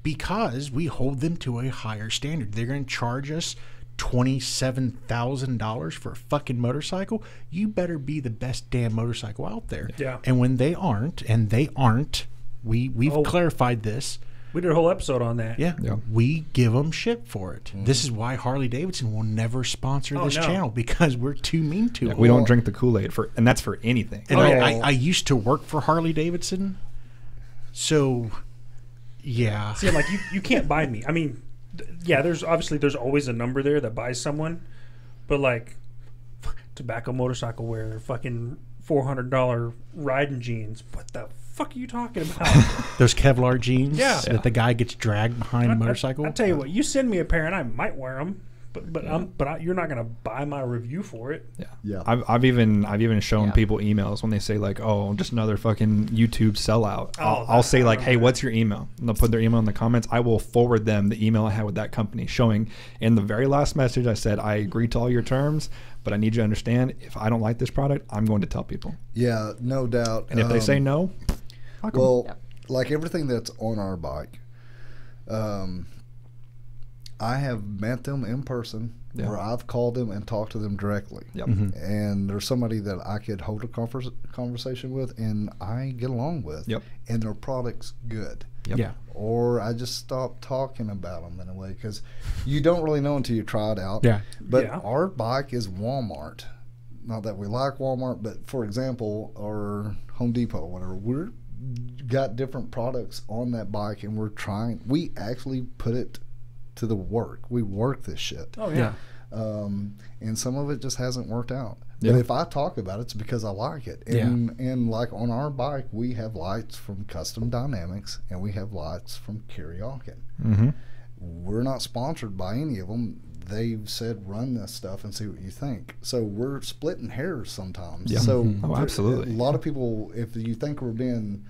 because we hold them to a higher standard. They're going to charge us twenty-seven thousand dollars for a fucking motorcycle. You better be the best damn motorcycle out there. Yeah. And when they aren't, and they aren't, we we've Oh. clarified this. We did a whole episode on that. Yeah, Yeah. we give them shit for it. Mm-hmm. This is why Harley Davidson will never sponsor Oh, this no. channel because we're too mean to Yeah, it. we don't drink the Kool Aid for, and that's for anything. And Oh, I. I, oh. I used to work for Harley Davidson, so yeah, See, like you, you can't buy me. I mean, th- yeah, there's obviously there's always a number there that buys someone, but like tobacco motorcycle wear, fucking four hundred dollar riding jeans. What the fuck are you talking about? those Kevlar jeans Yeah. that the guy gets dragged behind a motorcycle. I, tell you what, you send me a pair and I might wear them, but but I'm but I, you're not gonna buy my review for it. Yeah. Yeah. I've, I've even I've even shown Yeah. people emails when they say like, "Oh, just another fucking YouTube sellout." Oh, I'll, I'll say like, "Hey, that. what's your email?" And they'll put their email in the comments. I will forward them the email I had with that company, showing in the very last message I said, "I agree to all your terms, but I need you to understand if I don't like this product, I'm going to tell people." Yeah, no doubt. And if they Um, say no, fuck 'em. Well, Yep. like everything that's on our bike, um, I have met them in person Yeah. where I've called them and talked to them directly. Yep. Mhm. And there's somebody that I could hold a convers- conversation with and I get along with. Yep. And their product's good. Yep. Yeah, Or I just stop talking about them in a way because you don't really know until you try it out. yeah, But Yeah. our bike is Walmart. Not that we like Walmart, but for example, our Home Depot, whatever, we're got different products on that bike, and we're trying. We actually put it to the work. We work this shit, Oh yeah. um, and some of it just hasn't worked out. Yeah. But if I talk about it, it's because I like it. Yeah. And and like on our bike, we have lights from Custom Dynamics, and we have lights from Kuryakyn Mhm. we're not sponsored by any of them. They've said run this stuff and see what you think. So we're splitting hairs sometimes. Yeah. So Mhm. Oh, absolutely. A lot of people, if you think we're being,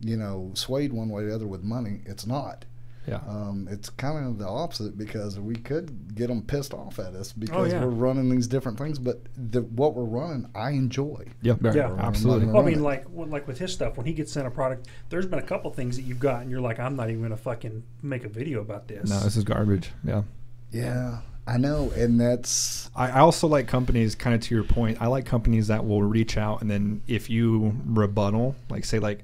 you know, swayed one way or the other with money, it's not. Yeah. Um, it's kind of the opposite because we could get them pissed off at us because yeah. we're running these different things. But the, what we're running, I enjoy. Yep. Yeah. I'm Absolutely. Well, I mean, it. like well, like with his stuff, when he gets sent a product, there's been a couple things that you've got, and you're like, I'm not even gonna fucking make a video about this. No, this is garbage. Yeah. yeah, I know, and that's I also like companies, kind of to your point. I like companies that will reach out and then if you rebuttal, like say like,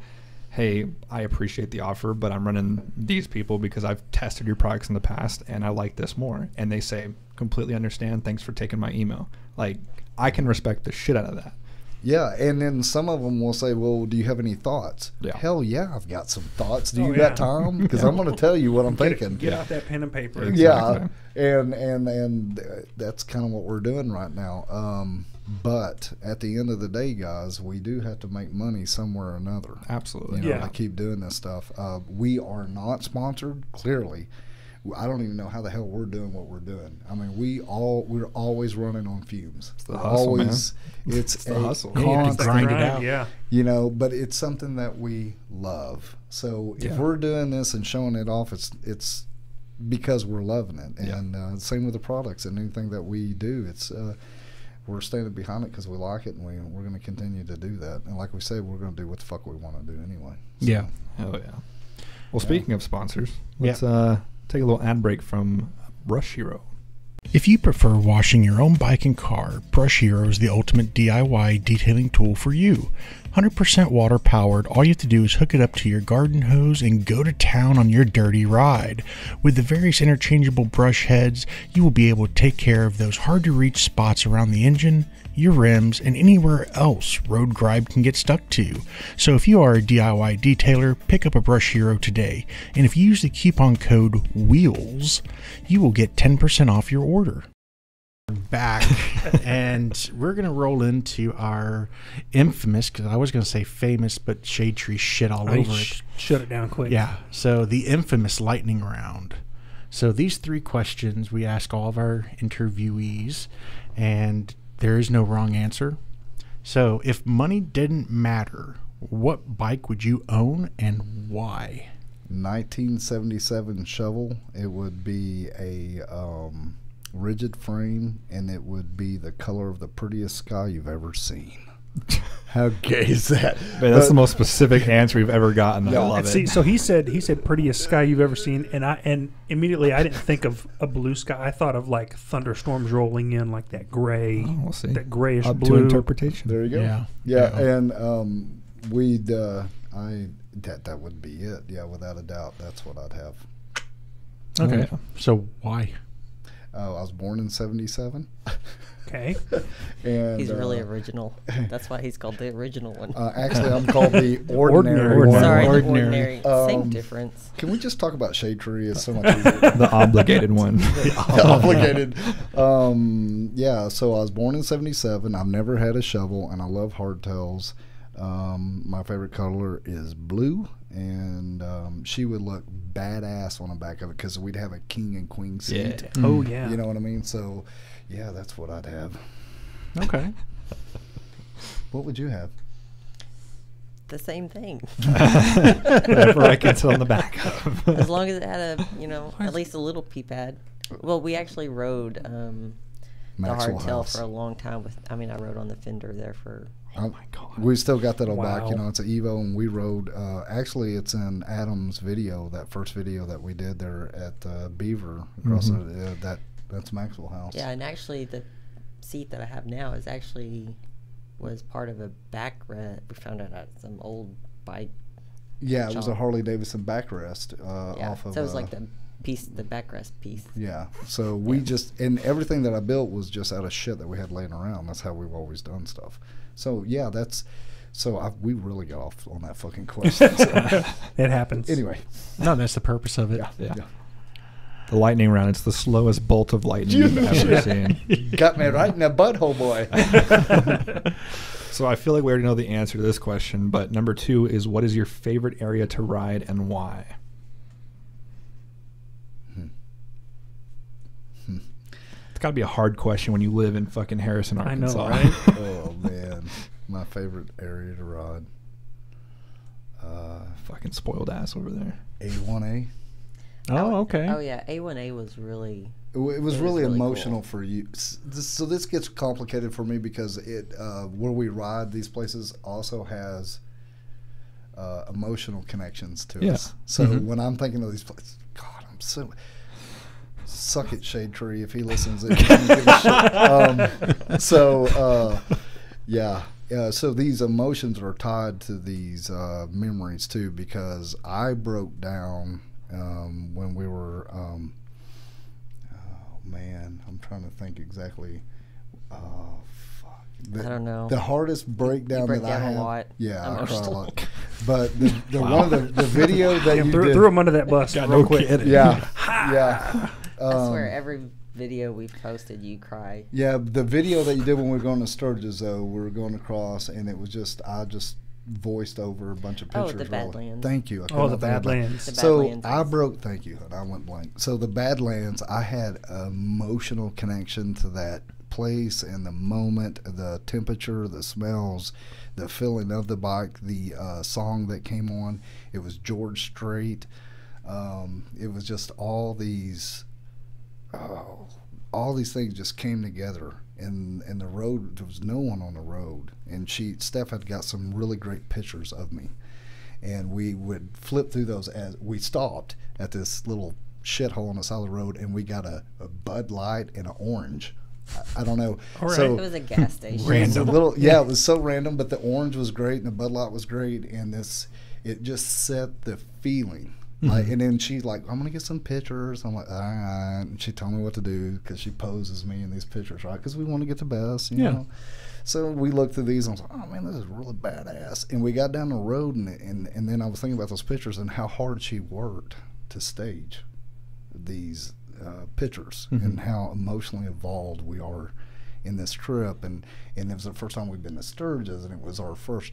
"Hey, I appreciate the offer, but I'm running these people because I've tested your products in the past and I like this more," and they say, "Completely understand. Thanks for taking my email." Like I can respect the shit out of that. Yeah, and then some of them will say, "Well, do you have any thoughts?" Yeah. Hell yeah, I've got some thoughts. Do Oh, you yeah. got time? Because Yeah. I'm going to tell you what I'm Get, thinking. get Yeah. out that pen and paper. Exactly. Yeah, and and and that's kind of what we're doing right now. Um, but at the end of the day, guys, we do have to make money somewhere or another. Absolutely. You know, Yeah. to keep doing this stuff. Uh, we are not sponsored. Clearly, I don't even know how the hell we're doing what we're doing. I mean, we all we're always running on fumes. the We're hustle, man. always, It's, It's the hustle. Yeah, you have to grind it out. Yeah. you know but it's something that we love so if we're doing this and showing it off it's it's because we're loving it Yeah. and uh, same with the products and anything that we do it's uh, we're standing behind it because we like it and we, we're going to continue to do that and like we said we're going to do what the fuck we want to do anyway So, yeah. Hell yeah. Well, speaking of sponsors, let's uh, take a little ad break from Brush Hero. If you prefer washing your own bike and car, Brush Hero is the ultimate DIY detailing tool for you. 100% water powered, all you have to do is hook it up to your garden hose and go to town on your dirty ride. With the various interchangeable brush heads, you will be able to take care of those hard to reach spots around the engine, your rims, and anywhere else road grime can get stuck to. So if you are a DIY detailer, pick up a Brush Hero today. And if you use the coupon code WHEELS, you will get 10% off your order. Back, and we're going to roll into our infamous, because I was going to say famous, but Shade Tree shit all I over sh- it. shut it down quick. Yeah. So the infamous lightning round. So these three questions we ask all of our interviewees, and there is no wrong answer. So if money didn't matter, what bike would you own and why? 1977 shovel. It would be a um, rigid frame, and it would be the color of the prettiest sky you've ever seen. How gay is that? Man, that's But- the most specific answer we've ever gotten. I love And it. see, so he said he said prettiest sky you've ever seen, and I and immediately I didn't think of a blue sky. I thought of like thunderstorms rolling in, like that gray, Oh, we'll see. that grayish Up to blue. interpretation. There you go. Yeah. Yeah, Yeah. and um, we'd uh, I that that would be it. Yeah, without a doubt, that's what I'd have. Okay. Yeah. So why? Uh, I was born in '77, Okay, and He's really uh, original. That's why he's called the original one. Uh, actually, I'm called the ordinary. Ordinary. one. Sorry, ordinary. the ordinary. Same Um, difference. Can we just talk about shade tree? It's so much easier. the obligated one. the obligated. Um, yeah, so I was born in '77. I've never had a shovel, and I love hardtails. Um, my favorite color is blue, and um, she would look badass on the back of it because we'd have a king and queen seat. Yeah. oh yeah, You know what I mean? So, yeah, that's what I'd have. Okay. What would you have? The same thing. Whatever I can sit on the back of. as long as it had a, you know, at least a little pea pad. Well, we actually rode um, the Maxwell hardtail House. for a long time. With, I mean, I rode on the fender there for. Oh my God. We still got that on back. You know, it's an Evo, and we rode. Uh, actually, it's in Adam's video, that first video that we did there at uh, Beaver across Mhm. the, uh, that. That's Maxwell House. Yeah, and actually, the seat that I have now is actually was part of a backrest. We found it at some old bike. Yeah, it was a Harley Davidson backrest uh, Yeah, off of. so it was uh, like the piece, the backrest piece. Yeah, so we just and everything that I built was just out of shit that we had laying around. That's how we've always done stuff. So yeah, that's so I, we really got off on that fucking question. So, it happens. anyway, No, that's the purpose of it. yeah, Yeah. Yeah. The lightning round. It's the slowest bolt of lightning you've ever seen. got me right in the butthole, boy. So I feel like we already know the answer to this question, but number two is what is your favorite area to ride and why? It's got to be a hard question when you live in fucking Harrison, Arkansas. I know, Arkansas. right? oh man, my favorite area to ride. Uh, fucking spoiled ass over there. A1A. Oh, okay. Oh yeah, A1A was really. It, w- it was It was really, really emotional cool. for you. So this gets complicated for me because it uh, where we ride these places also has uh, emotional connections to Yeah. us. So Mhm. when I'm thinking of these places, God, I'm so suck it, Shade Tree. If he listens, it doesn't give a shit. Um, so uh, yeah. Yeah, so these emotions are tied to these uh, memories too, because I broke down um, when we were um, Oh man, I'm trying to think exactly. Oh fuck! The, I don't know. The hardest breakdown break that I down a lot Yeah, I cried a lot. But the, the one of the, the video that Yeah, you threw, did. threw him under that bus God, real no quick. kidding. yeah, yeah. I swear, Um, every video we've posted, you cry. Yeah, the video that you did when we were going to Sturgis, though, we were going across, and it was just I just voiced over a bunch of pictures. Oh, pictures. the really. Badlands. Thank you. I Oh, couldn't the think of that. Badlands. The so Badlands I broke. Thank you, and I went blank. So the Badlands, I had an emotional connection to that place and the moment, the temperature, the smells, the feeling of the bike, the uh, song that came on. It was George Strait. Um, it was just all these, oh, all these things just came together. And and the road, there was no one on the road. And she, Steph, had got some really great pictures of me and we would flip through those as we stopped at this little shithole on the side of the road, and we got a, a Bud Light and an orange. I, I don't know. All right. So It was a gas station. it was a little, yeah, it was so random, but the orange was great and the Bud Light was great, and this it just set the feeling. Like, and then she's like, "I'm gonna get some pictures." I'm like, "All right." And she told me what to do because she poses me in these pictures, right? Because we want to get the best, you Yeah. know. So we looked through these and I was like, "Oh man, this is really badass." And we got down the road, and and and then I was thinking about those pictures and how hard she worked to stage these uh, pictures and how emotionally involved we are in this trip. And and it was the first time we've been to Sturgis, and it was our first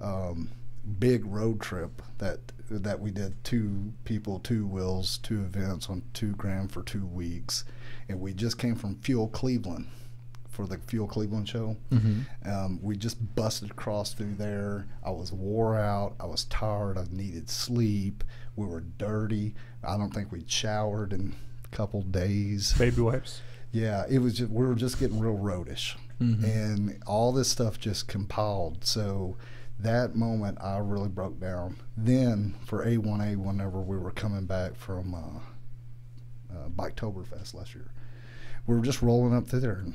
um, big road trip that that we did two people, two wills, two events on two grand for two weeks, and we just came from Fuel Cleveland for the Fuel Cleveland show. Um, we just busted across through there. I was wore out. I was tired. I needed sleep. We were dirty. I don't think we'd showered in a couple days. Baby wipes. Yeah, it was just we were just getting real roadish, and all this stuff just compiled. So that moment, I really broke down. Then for A1A, whenever we were coming back from uh, uh, Biketoberfest last year, we were just rolling up through there, and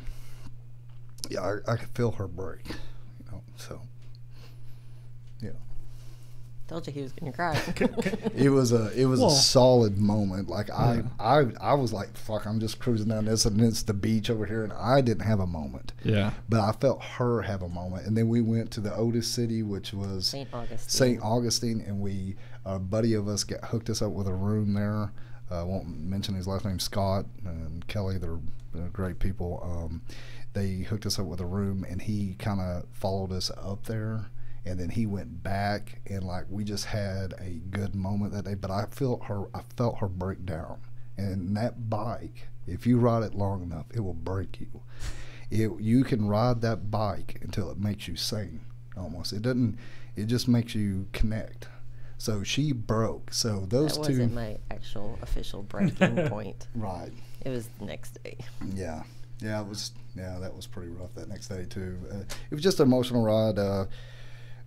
yeah, I, I could feel her break, you know. So Told you he was gonna cry. it was a it was Well- a solid moment. Like I, I I was like, fuck, I'm just cruising down this, and it's the beach over here, and I didn't have a moment. Yeah. But I felt her have a moment, and then we went to the oldest City, which was St. Augustine. St. Augustine, and we a buddy of us got hooked us up with a room there. Uh, I won't mention his last name, Scott and Kelly. They're, they're great people. Um, they hooked us up with a room, and he kind of followed us up there, and then he went back, and like we just had a good moment that day. But I felt her, I felt her break down, and that bike, if you ride it long enough, it will break you. It, you can ride that bike until it makes you sing almost. It doesn't. It just makes you connect. So she broke. So those that two. wasn't my actual official breaking point. right. It was the next day. Yeah. Yeah. It was. Yeah. That was pretty rough that next day too. Uh, it was just an emotional ride. Uh,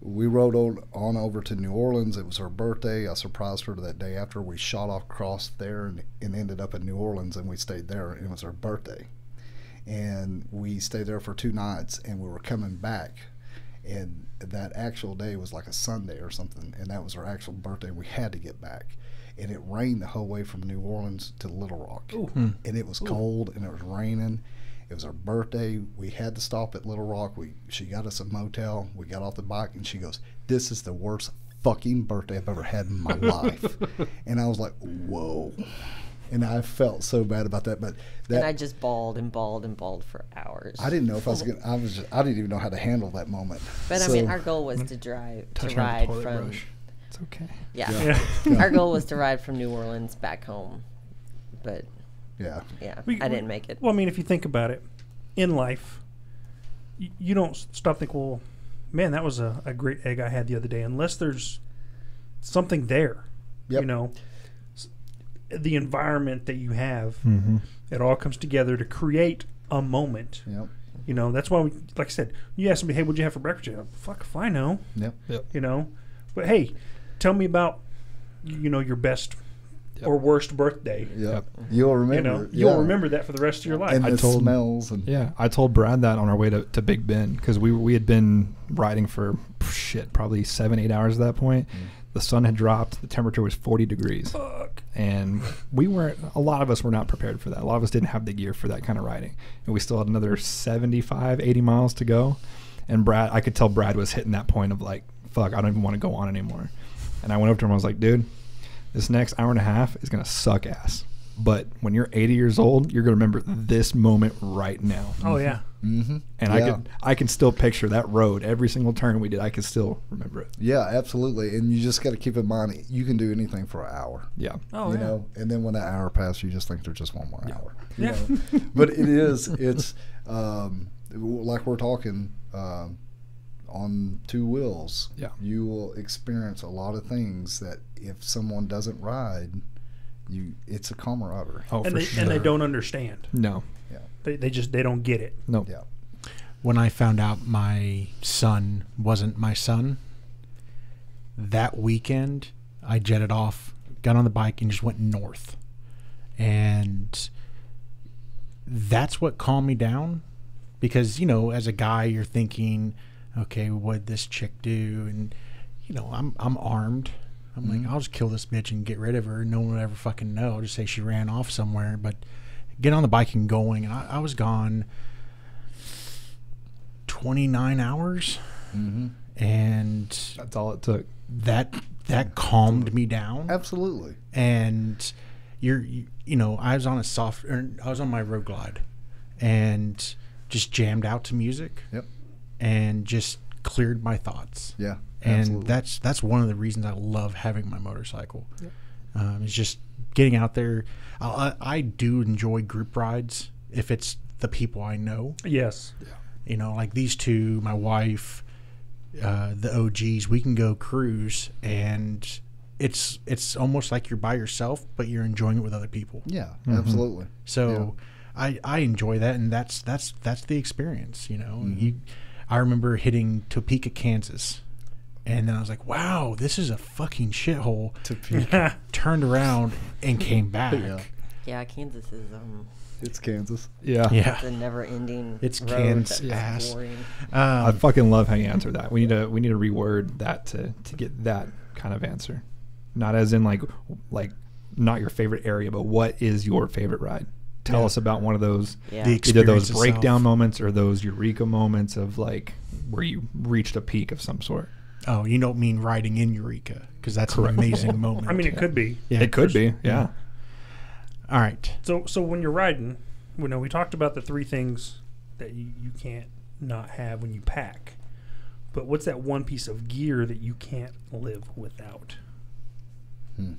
we rode on, on over to New Orleans. It was her birthday. I surprised her that day after we shot off across there and, and ended up in New Orleans, and we stayed there. And it was her birthday, and we stayed there for two nights, and we were coming back. And that actual day was like a Sunday or something, and that was her actual birthday. We had to get back, and it rained the whole way from New Orleans to Little Rock, hmm. and it was cold and it was raining. It was her birthday. We had to stop at Little Rock. We she got us a motel. We got off the bike, and she goes, "This is the worst fucking birthday I've ever had in my life." and I was like, "Whoa." And I felt so bad about that, but that and I just bawled and bawled and bawled for hours. I didn't know if I was gonna. I was. Just, I didn't even know how to handle that moment. But I mean, our goal was to drive to Touch her on the ride from. brush. It's okay. Yeah. Yeah. our goal was to ride from New Orleans back home, but yeah, yeah, We- I didn't make it. Well, I mean, if you think about it, in life, you, you don't s- stop think, well, man, that was a, a great egg I had the other day, unless there's something there. Yep. You know, the environment that you have, Mm-hmm. it all comes together to create a moment. yep, You know, that's why we, like I said, you ask me, hey, what'd you have for breakfast? You go, Fuck if I know. Yep. yep. You know, but hey, tell me about, you know, your best Yep. or worst birthday. Yep. You'll remember. You know, yeah. you'll remember that for the rest of your life. And I the told- smells and Yeah, I told Brad that on our way to, to Big Bend because we we had been riding for shit probably seven eight hours at that point. Mm. The sun had dropped. The temperature was forty degrees, Fuck. and we weren't. A lot of us were not prepared for that. A lot of us didn't have the gear for that kind of riding, and we still had another 75, 80 miles to go. And Brad, I could tell Brad was hitting that point of like, fuck, I don't even want to go on anymore. And I went up to him. I was like, dude, this next hour and a half is gonna suck ass. But when you're 80 years old, you're gonna remember this moment right now. Oh yeah. Mm-hmm. And I can I can still picture that road. Every single turn we did, I can still remember it. Yeah, absolutely. And you just got to keep in mind you can do anything for an hour. Yeah. Oh you yeah. know, and then when that hour passes, you just think there's just one more hour. Yeah. but it is. It's um, like we're talking um, on two wheels. Yeah. You will experience a lot of things that if someone doesn't ride, you it's a camaraderie. Oh, and for they sure. and they don't understand. No. Yeah. They, they just they don't get it. No. Yeah. when I found out my son wasn't my son, that weekend I jetted off, got on the bike, and just went north. and that's what calmed me down because you know as a guy you're thinking okay what'd this chick do? And you know i'm i'm armed. I'm like i'll just kill this bitch and get rid of her. No one will ever fucking know. I'll just say she ran off somewhere but get on the bike and going. And i, I was gone 29 hours. Mm-hmm. and That's all it took. that that calmed me down. Absolutely. and you're you, you know i was on a soft or i was on my road glide and just jammed out to music. Yep. And just cleared my thoughts Yeah. and absolutely. that's that's one of the reasons i love having my motorcycle um, is just getting out there I, I, I do enjoy group rides if it's the people i know Yes. you know like these two my wife uh, the og's we can go cruise and it's it's almost like you're by yourself but you're enjoying it with other people Yeah. Mm-hmm. Absolutely. so I, I enjoy that and that's that's that's the experience you know Mm-hmm. you i remember hitting topeka kansas and then i was like wow this is a fucking shithole Topeka. turned around and came back Yeah. Yeah, Kansas is um it's Kansas. Yeah. yeah the never-ending. It's Kansas that's ass. boring. I um, fucking love how you answer that. We need to we need to reword that to to get that kind of answer. Not as in like like not your favorite area, but what is your favorite ride? Tell Yeah. us about one of those Yeah. Either those experience itself. breakdown moments or those eureka moments of like where you reached a peak of some sort. oh you don't mean riding in eureka because that's Correct. an amazing moment I mean, it could be. Yeah, it could for- be, yeah. all right So, so when you're riding, you know, we talked about the three things that you, you can't not have when you pack. But what's that one piece of gear that you can't live without? Hmm.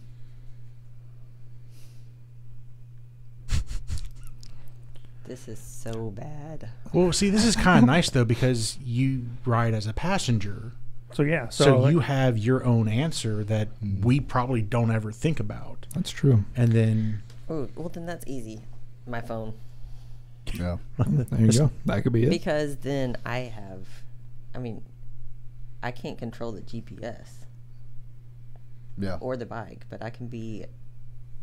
This is so bad. well see this is kind of nice though because you ride as a passenger So yeah, so, so, like- you have your own answer that we probably don't ever think about That's true. and then Oh, well then that's easy. My phone. Yeah. There you go. That could be it. Because then I have, I mean, I can't control the GPS Yeah. or the bike, but I can be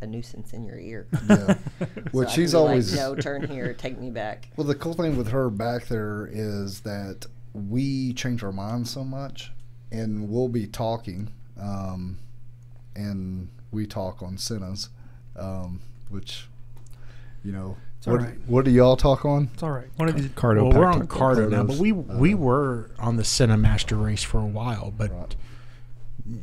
a nuisance in your ear. Yeah. So Which I she's be like, always no, turn here, take me back. Well, the cool thing with her back there is that we change our minds so much, and we'll be talking, um, and we talk on Sena's, um, which, you know, all what, right. what do y'all talk on? it's all right. One of these. Cardo well, we're on up. Cardo now, but we Cardos, we were on the Cinemaster race for a while, but Right.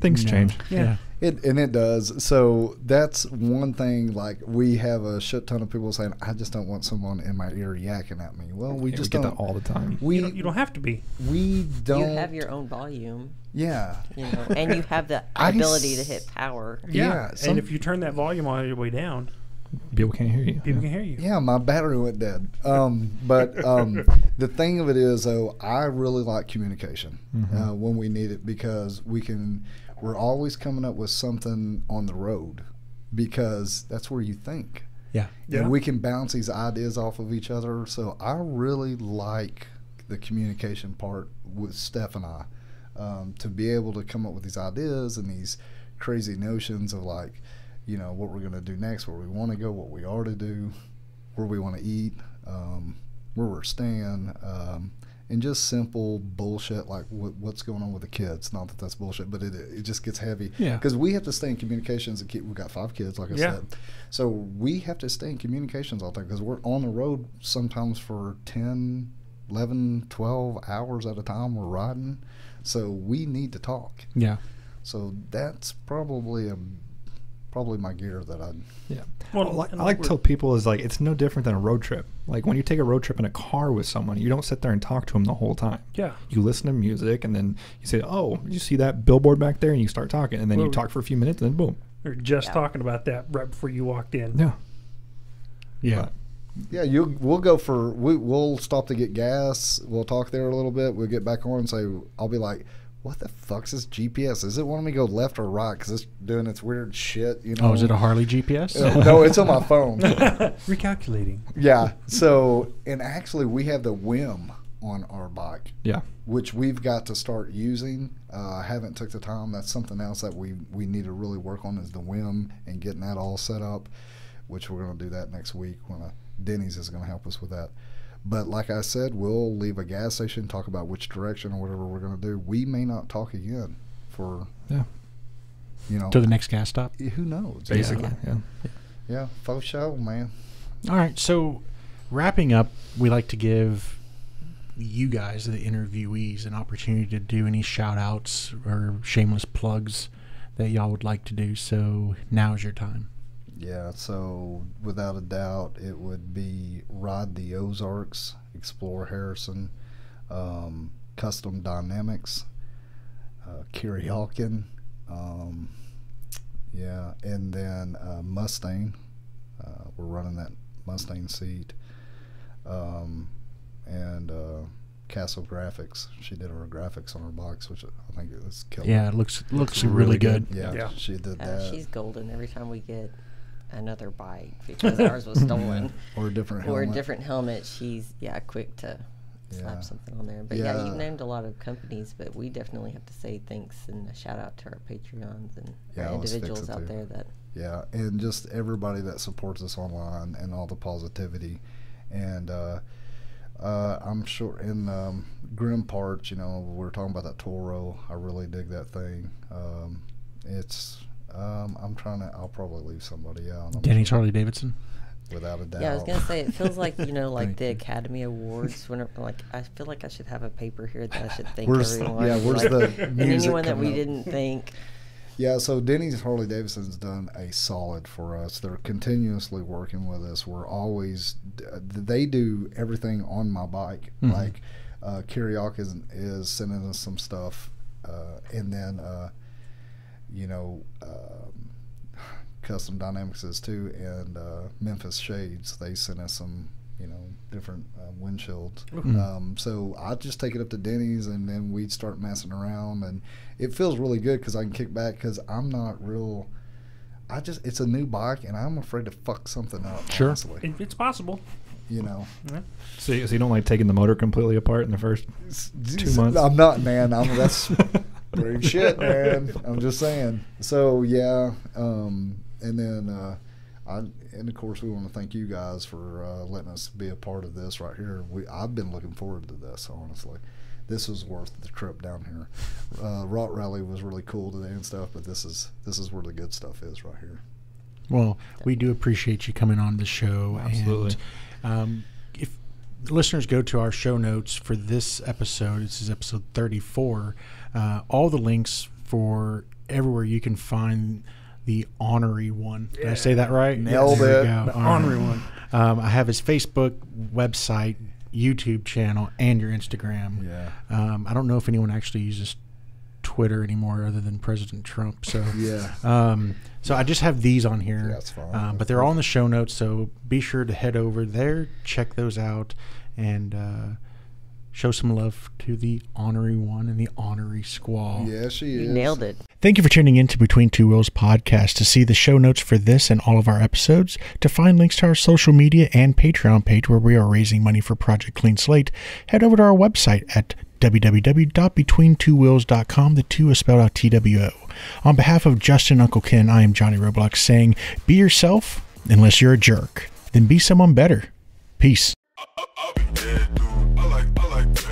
Things no. change. Yeah. It and it does. So that's one thing. Like we have a shit ton of people saying, "I just don't want someone in my ear yakking at me." Well, we Yeah, just we get don't. that all the time. we You don't, you don't have to be. we don't. You have your own volume, yeah. you know, and you have the I ability to hit power. Yeah, and some- if you turn that volume all the way down, People can't hear you. people Yeah. can hear you. Yeah, my battery went dead. Um, but um, the thing of it is, though, I really like communication uh, when we need it because we can. We're always coming up with something on the road because that's where you think. Yeah. Yeah. And we can bounce these ideas off of each other. So I really like the communication part with Steph and I um, to be able to come up with these ideas and these crazy notions of like, you know, what we're going to do next, where we want to go, what we are to do, where we want to eat, um, where we're staying, um, and just simple bullshit like what, what's going on with the kids. Not that that's bullshit, but it it just gets heavy. Yeah. Because we have to stay in communications. And keep, we've got five kids, like I Yeah. said. So we have to stay in communications all the time because we're on the road sometimes for 10, 11, 12 hours at a time. We're riding. So we need to talk. Yeah. So that's probably a probably my gear that I'd. Yeah. Well, Well, like, I like to tell people is like it's no different than a road trip. Like when you take a road trip in a car with someone, you don't sit there and talk to them the whole time. Yeah. You listen to music and then you say, "Oh, you see that billboard back there?" and you start talking, and then you talk for a few minutes, and then boom. We were just Yeah. talking about that right before you walked in. Yeah. Yeah. Yeah, you we'll go for we we'll stop to get gas. We'll talk there a little bit. We'll get back on and say I'll be like, "What the fuck's this GPS? Is it wanting me to go left or right? Because it's doing its weird shit." You know? Oh, is it a Harley GPS? Uh, no, it's on my phone. Recalculating. yeah. So and actually, we have the whim on our bike, Yeah. which we've got to start using. Uh, I haven't took the time. That's something else that we we need to really work on is the whim and getting that all set up. which we're going to do that next week when uh, Denny's is going to help us with that. But like I said, we'll leave a gas station, talk about which direction or whatever we're going to do. We may not talk again for, Yeah. you know, To the next gas stop. who knows? Basically, yeah. Yeah, faux show, man. All right. So, wrapping up, we like to give you guys, the interviewees, an opportunity to do any shout outs or shameless plugs that y'all would like to do. So, now's your time. Yeah, so without a doubt, it would be Ride the Ozarks, Explore Harrison, um, Custom Dynamics, uh, Kuryakyn, um, yeah, and then uh, Mustang. Uh, we're running that Mustang seat, um, and uh, Castle Graphics. She did her graphics on her box, which I think is killer. Yeah, it looks looks, Looks really, really good. good. yeah, Yeah. she did Uh, that. she's golden every time we get another bike because ours was stolen. or a different or a helmet. different helmet. She's yeah quick to Yeah. slap something on there. But yeah. Yeah. you've named a lot of companies, but we definitely have to say thanks and a shout out to our Patreons and Yeah, our individuals out too. there that Yeah, and just everybody that supports us online and all the positivity, and uh, uh, I'm sure in um, Grim Parts, you know, we are talking about that Toro. I really dig that thing. Um, it's um, I'm trying to. I'll probably leave somebody out. I'm Denny's sure, Harley Davidson. without a doubt. Yeah, I was gonna say it feels like you know, like the you. Academy Awards. When like I feel like I should have a paper here that I should thank Where's- everyone. yeah, where's like, the music anyone that we up? didn't thank. Yeah, so Denny's Harley Davidson's done a solid for us. They're continuously working with us. We're always they do everything on my bike. Mhm. Like uh, Kuryakyn is, is sending us some stuff, uh, and then uh, you know um, Custom Dynamics is too, and uh, Memphis Shades they sent us some you know different uh, windshields. Mhm. Um, so I just take it up to Denny's, and then we'd start messing around, and it feels really good because I can kick back because I'm not real. I just it's a new bike, and I'm afraid to fuck something up. Sure. honestly. It- it's possible. you know. So, you- so you don't like taking the motor completely apart in the first two months? I'm not, man. I'm that's brave shit, man. I'm just saying. So yeah, um, and then uh, I and of course we want to thank you guys for uh, letting us be a part of this right here. We I've been looking forward to this honestly. This was worth the trip down here. Uh, Rot Rally was really cool today and stuff, but this is this is where the good stuff is right here. Well, we do appreciate you coming on the show. Absolutely. And, um, if listeners go to our show notes for this episode, this is episode 34, uh, all the links for everywhere you can find the ornery one. Did I say that right? Nailed There it. The ornery one. Um, I have his Facebook, website, YouTube channel, and your Instagram. Yeah. Um, I don't know if anyone actually uses Twitter anymore other than President Trump. So Yeah. um, so I just have these on here, Yeah, that's fine. Um, but they're all in the show notes. So be sure to head over there, check those out, and uh, show some love to the ornery one and the honorary squall. Yeah, she You nailed it. Thank you for tuning in to Between Two Wheels podcast. To see the show notes for this and all of our episodes, to find links to our social media and Patreon page where we are raising money for Project Clean Slate, head over to our website at www.betweentwowheels.com. The two is spelled out T W O. On behalf of Justin Uncle Ken, I am Johnny Roblox saying, be yourself unless you're a jerk. Then be someone better. Peace. I like that.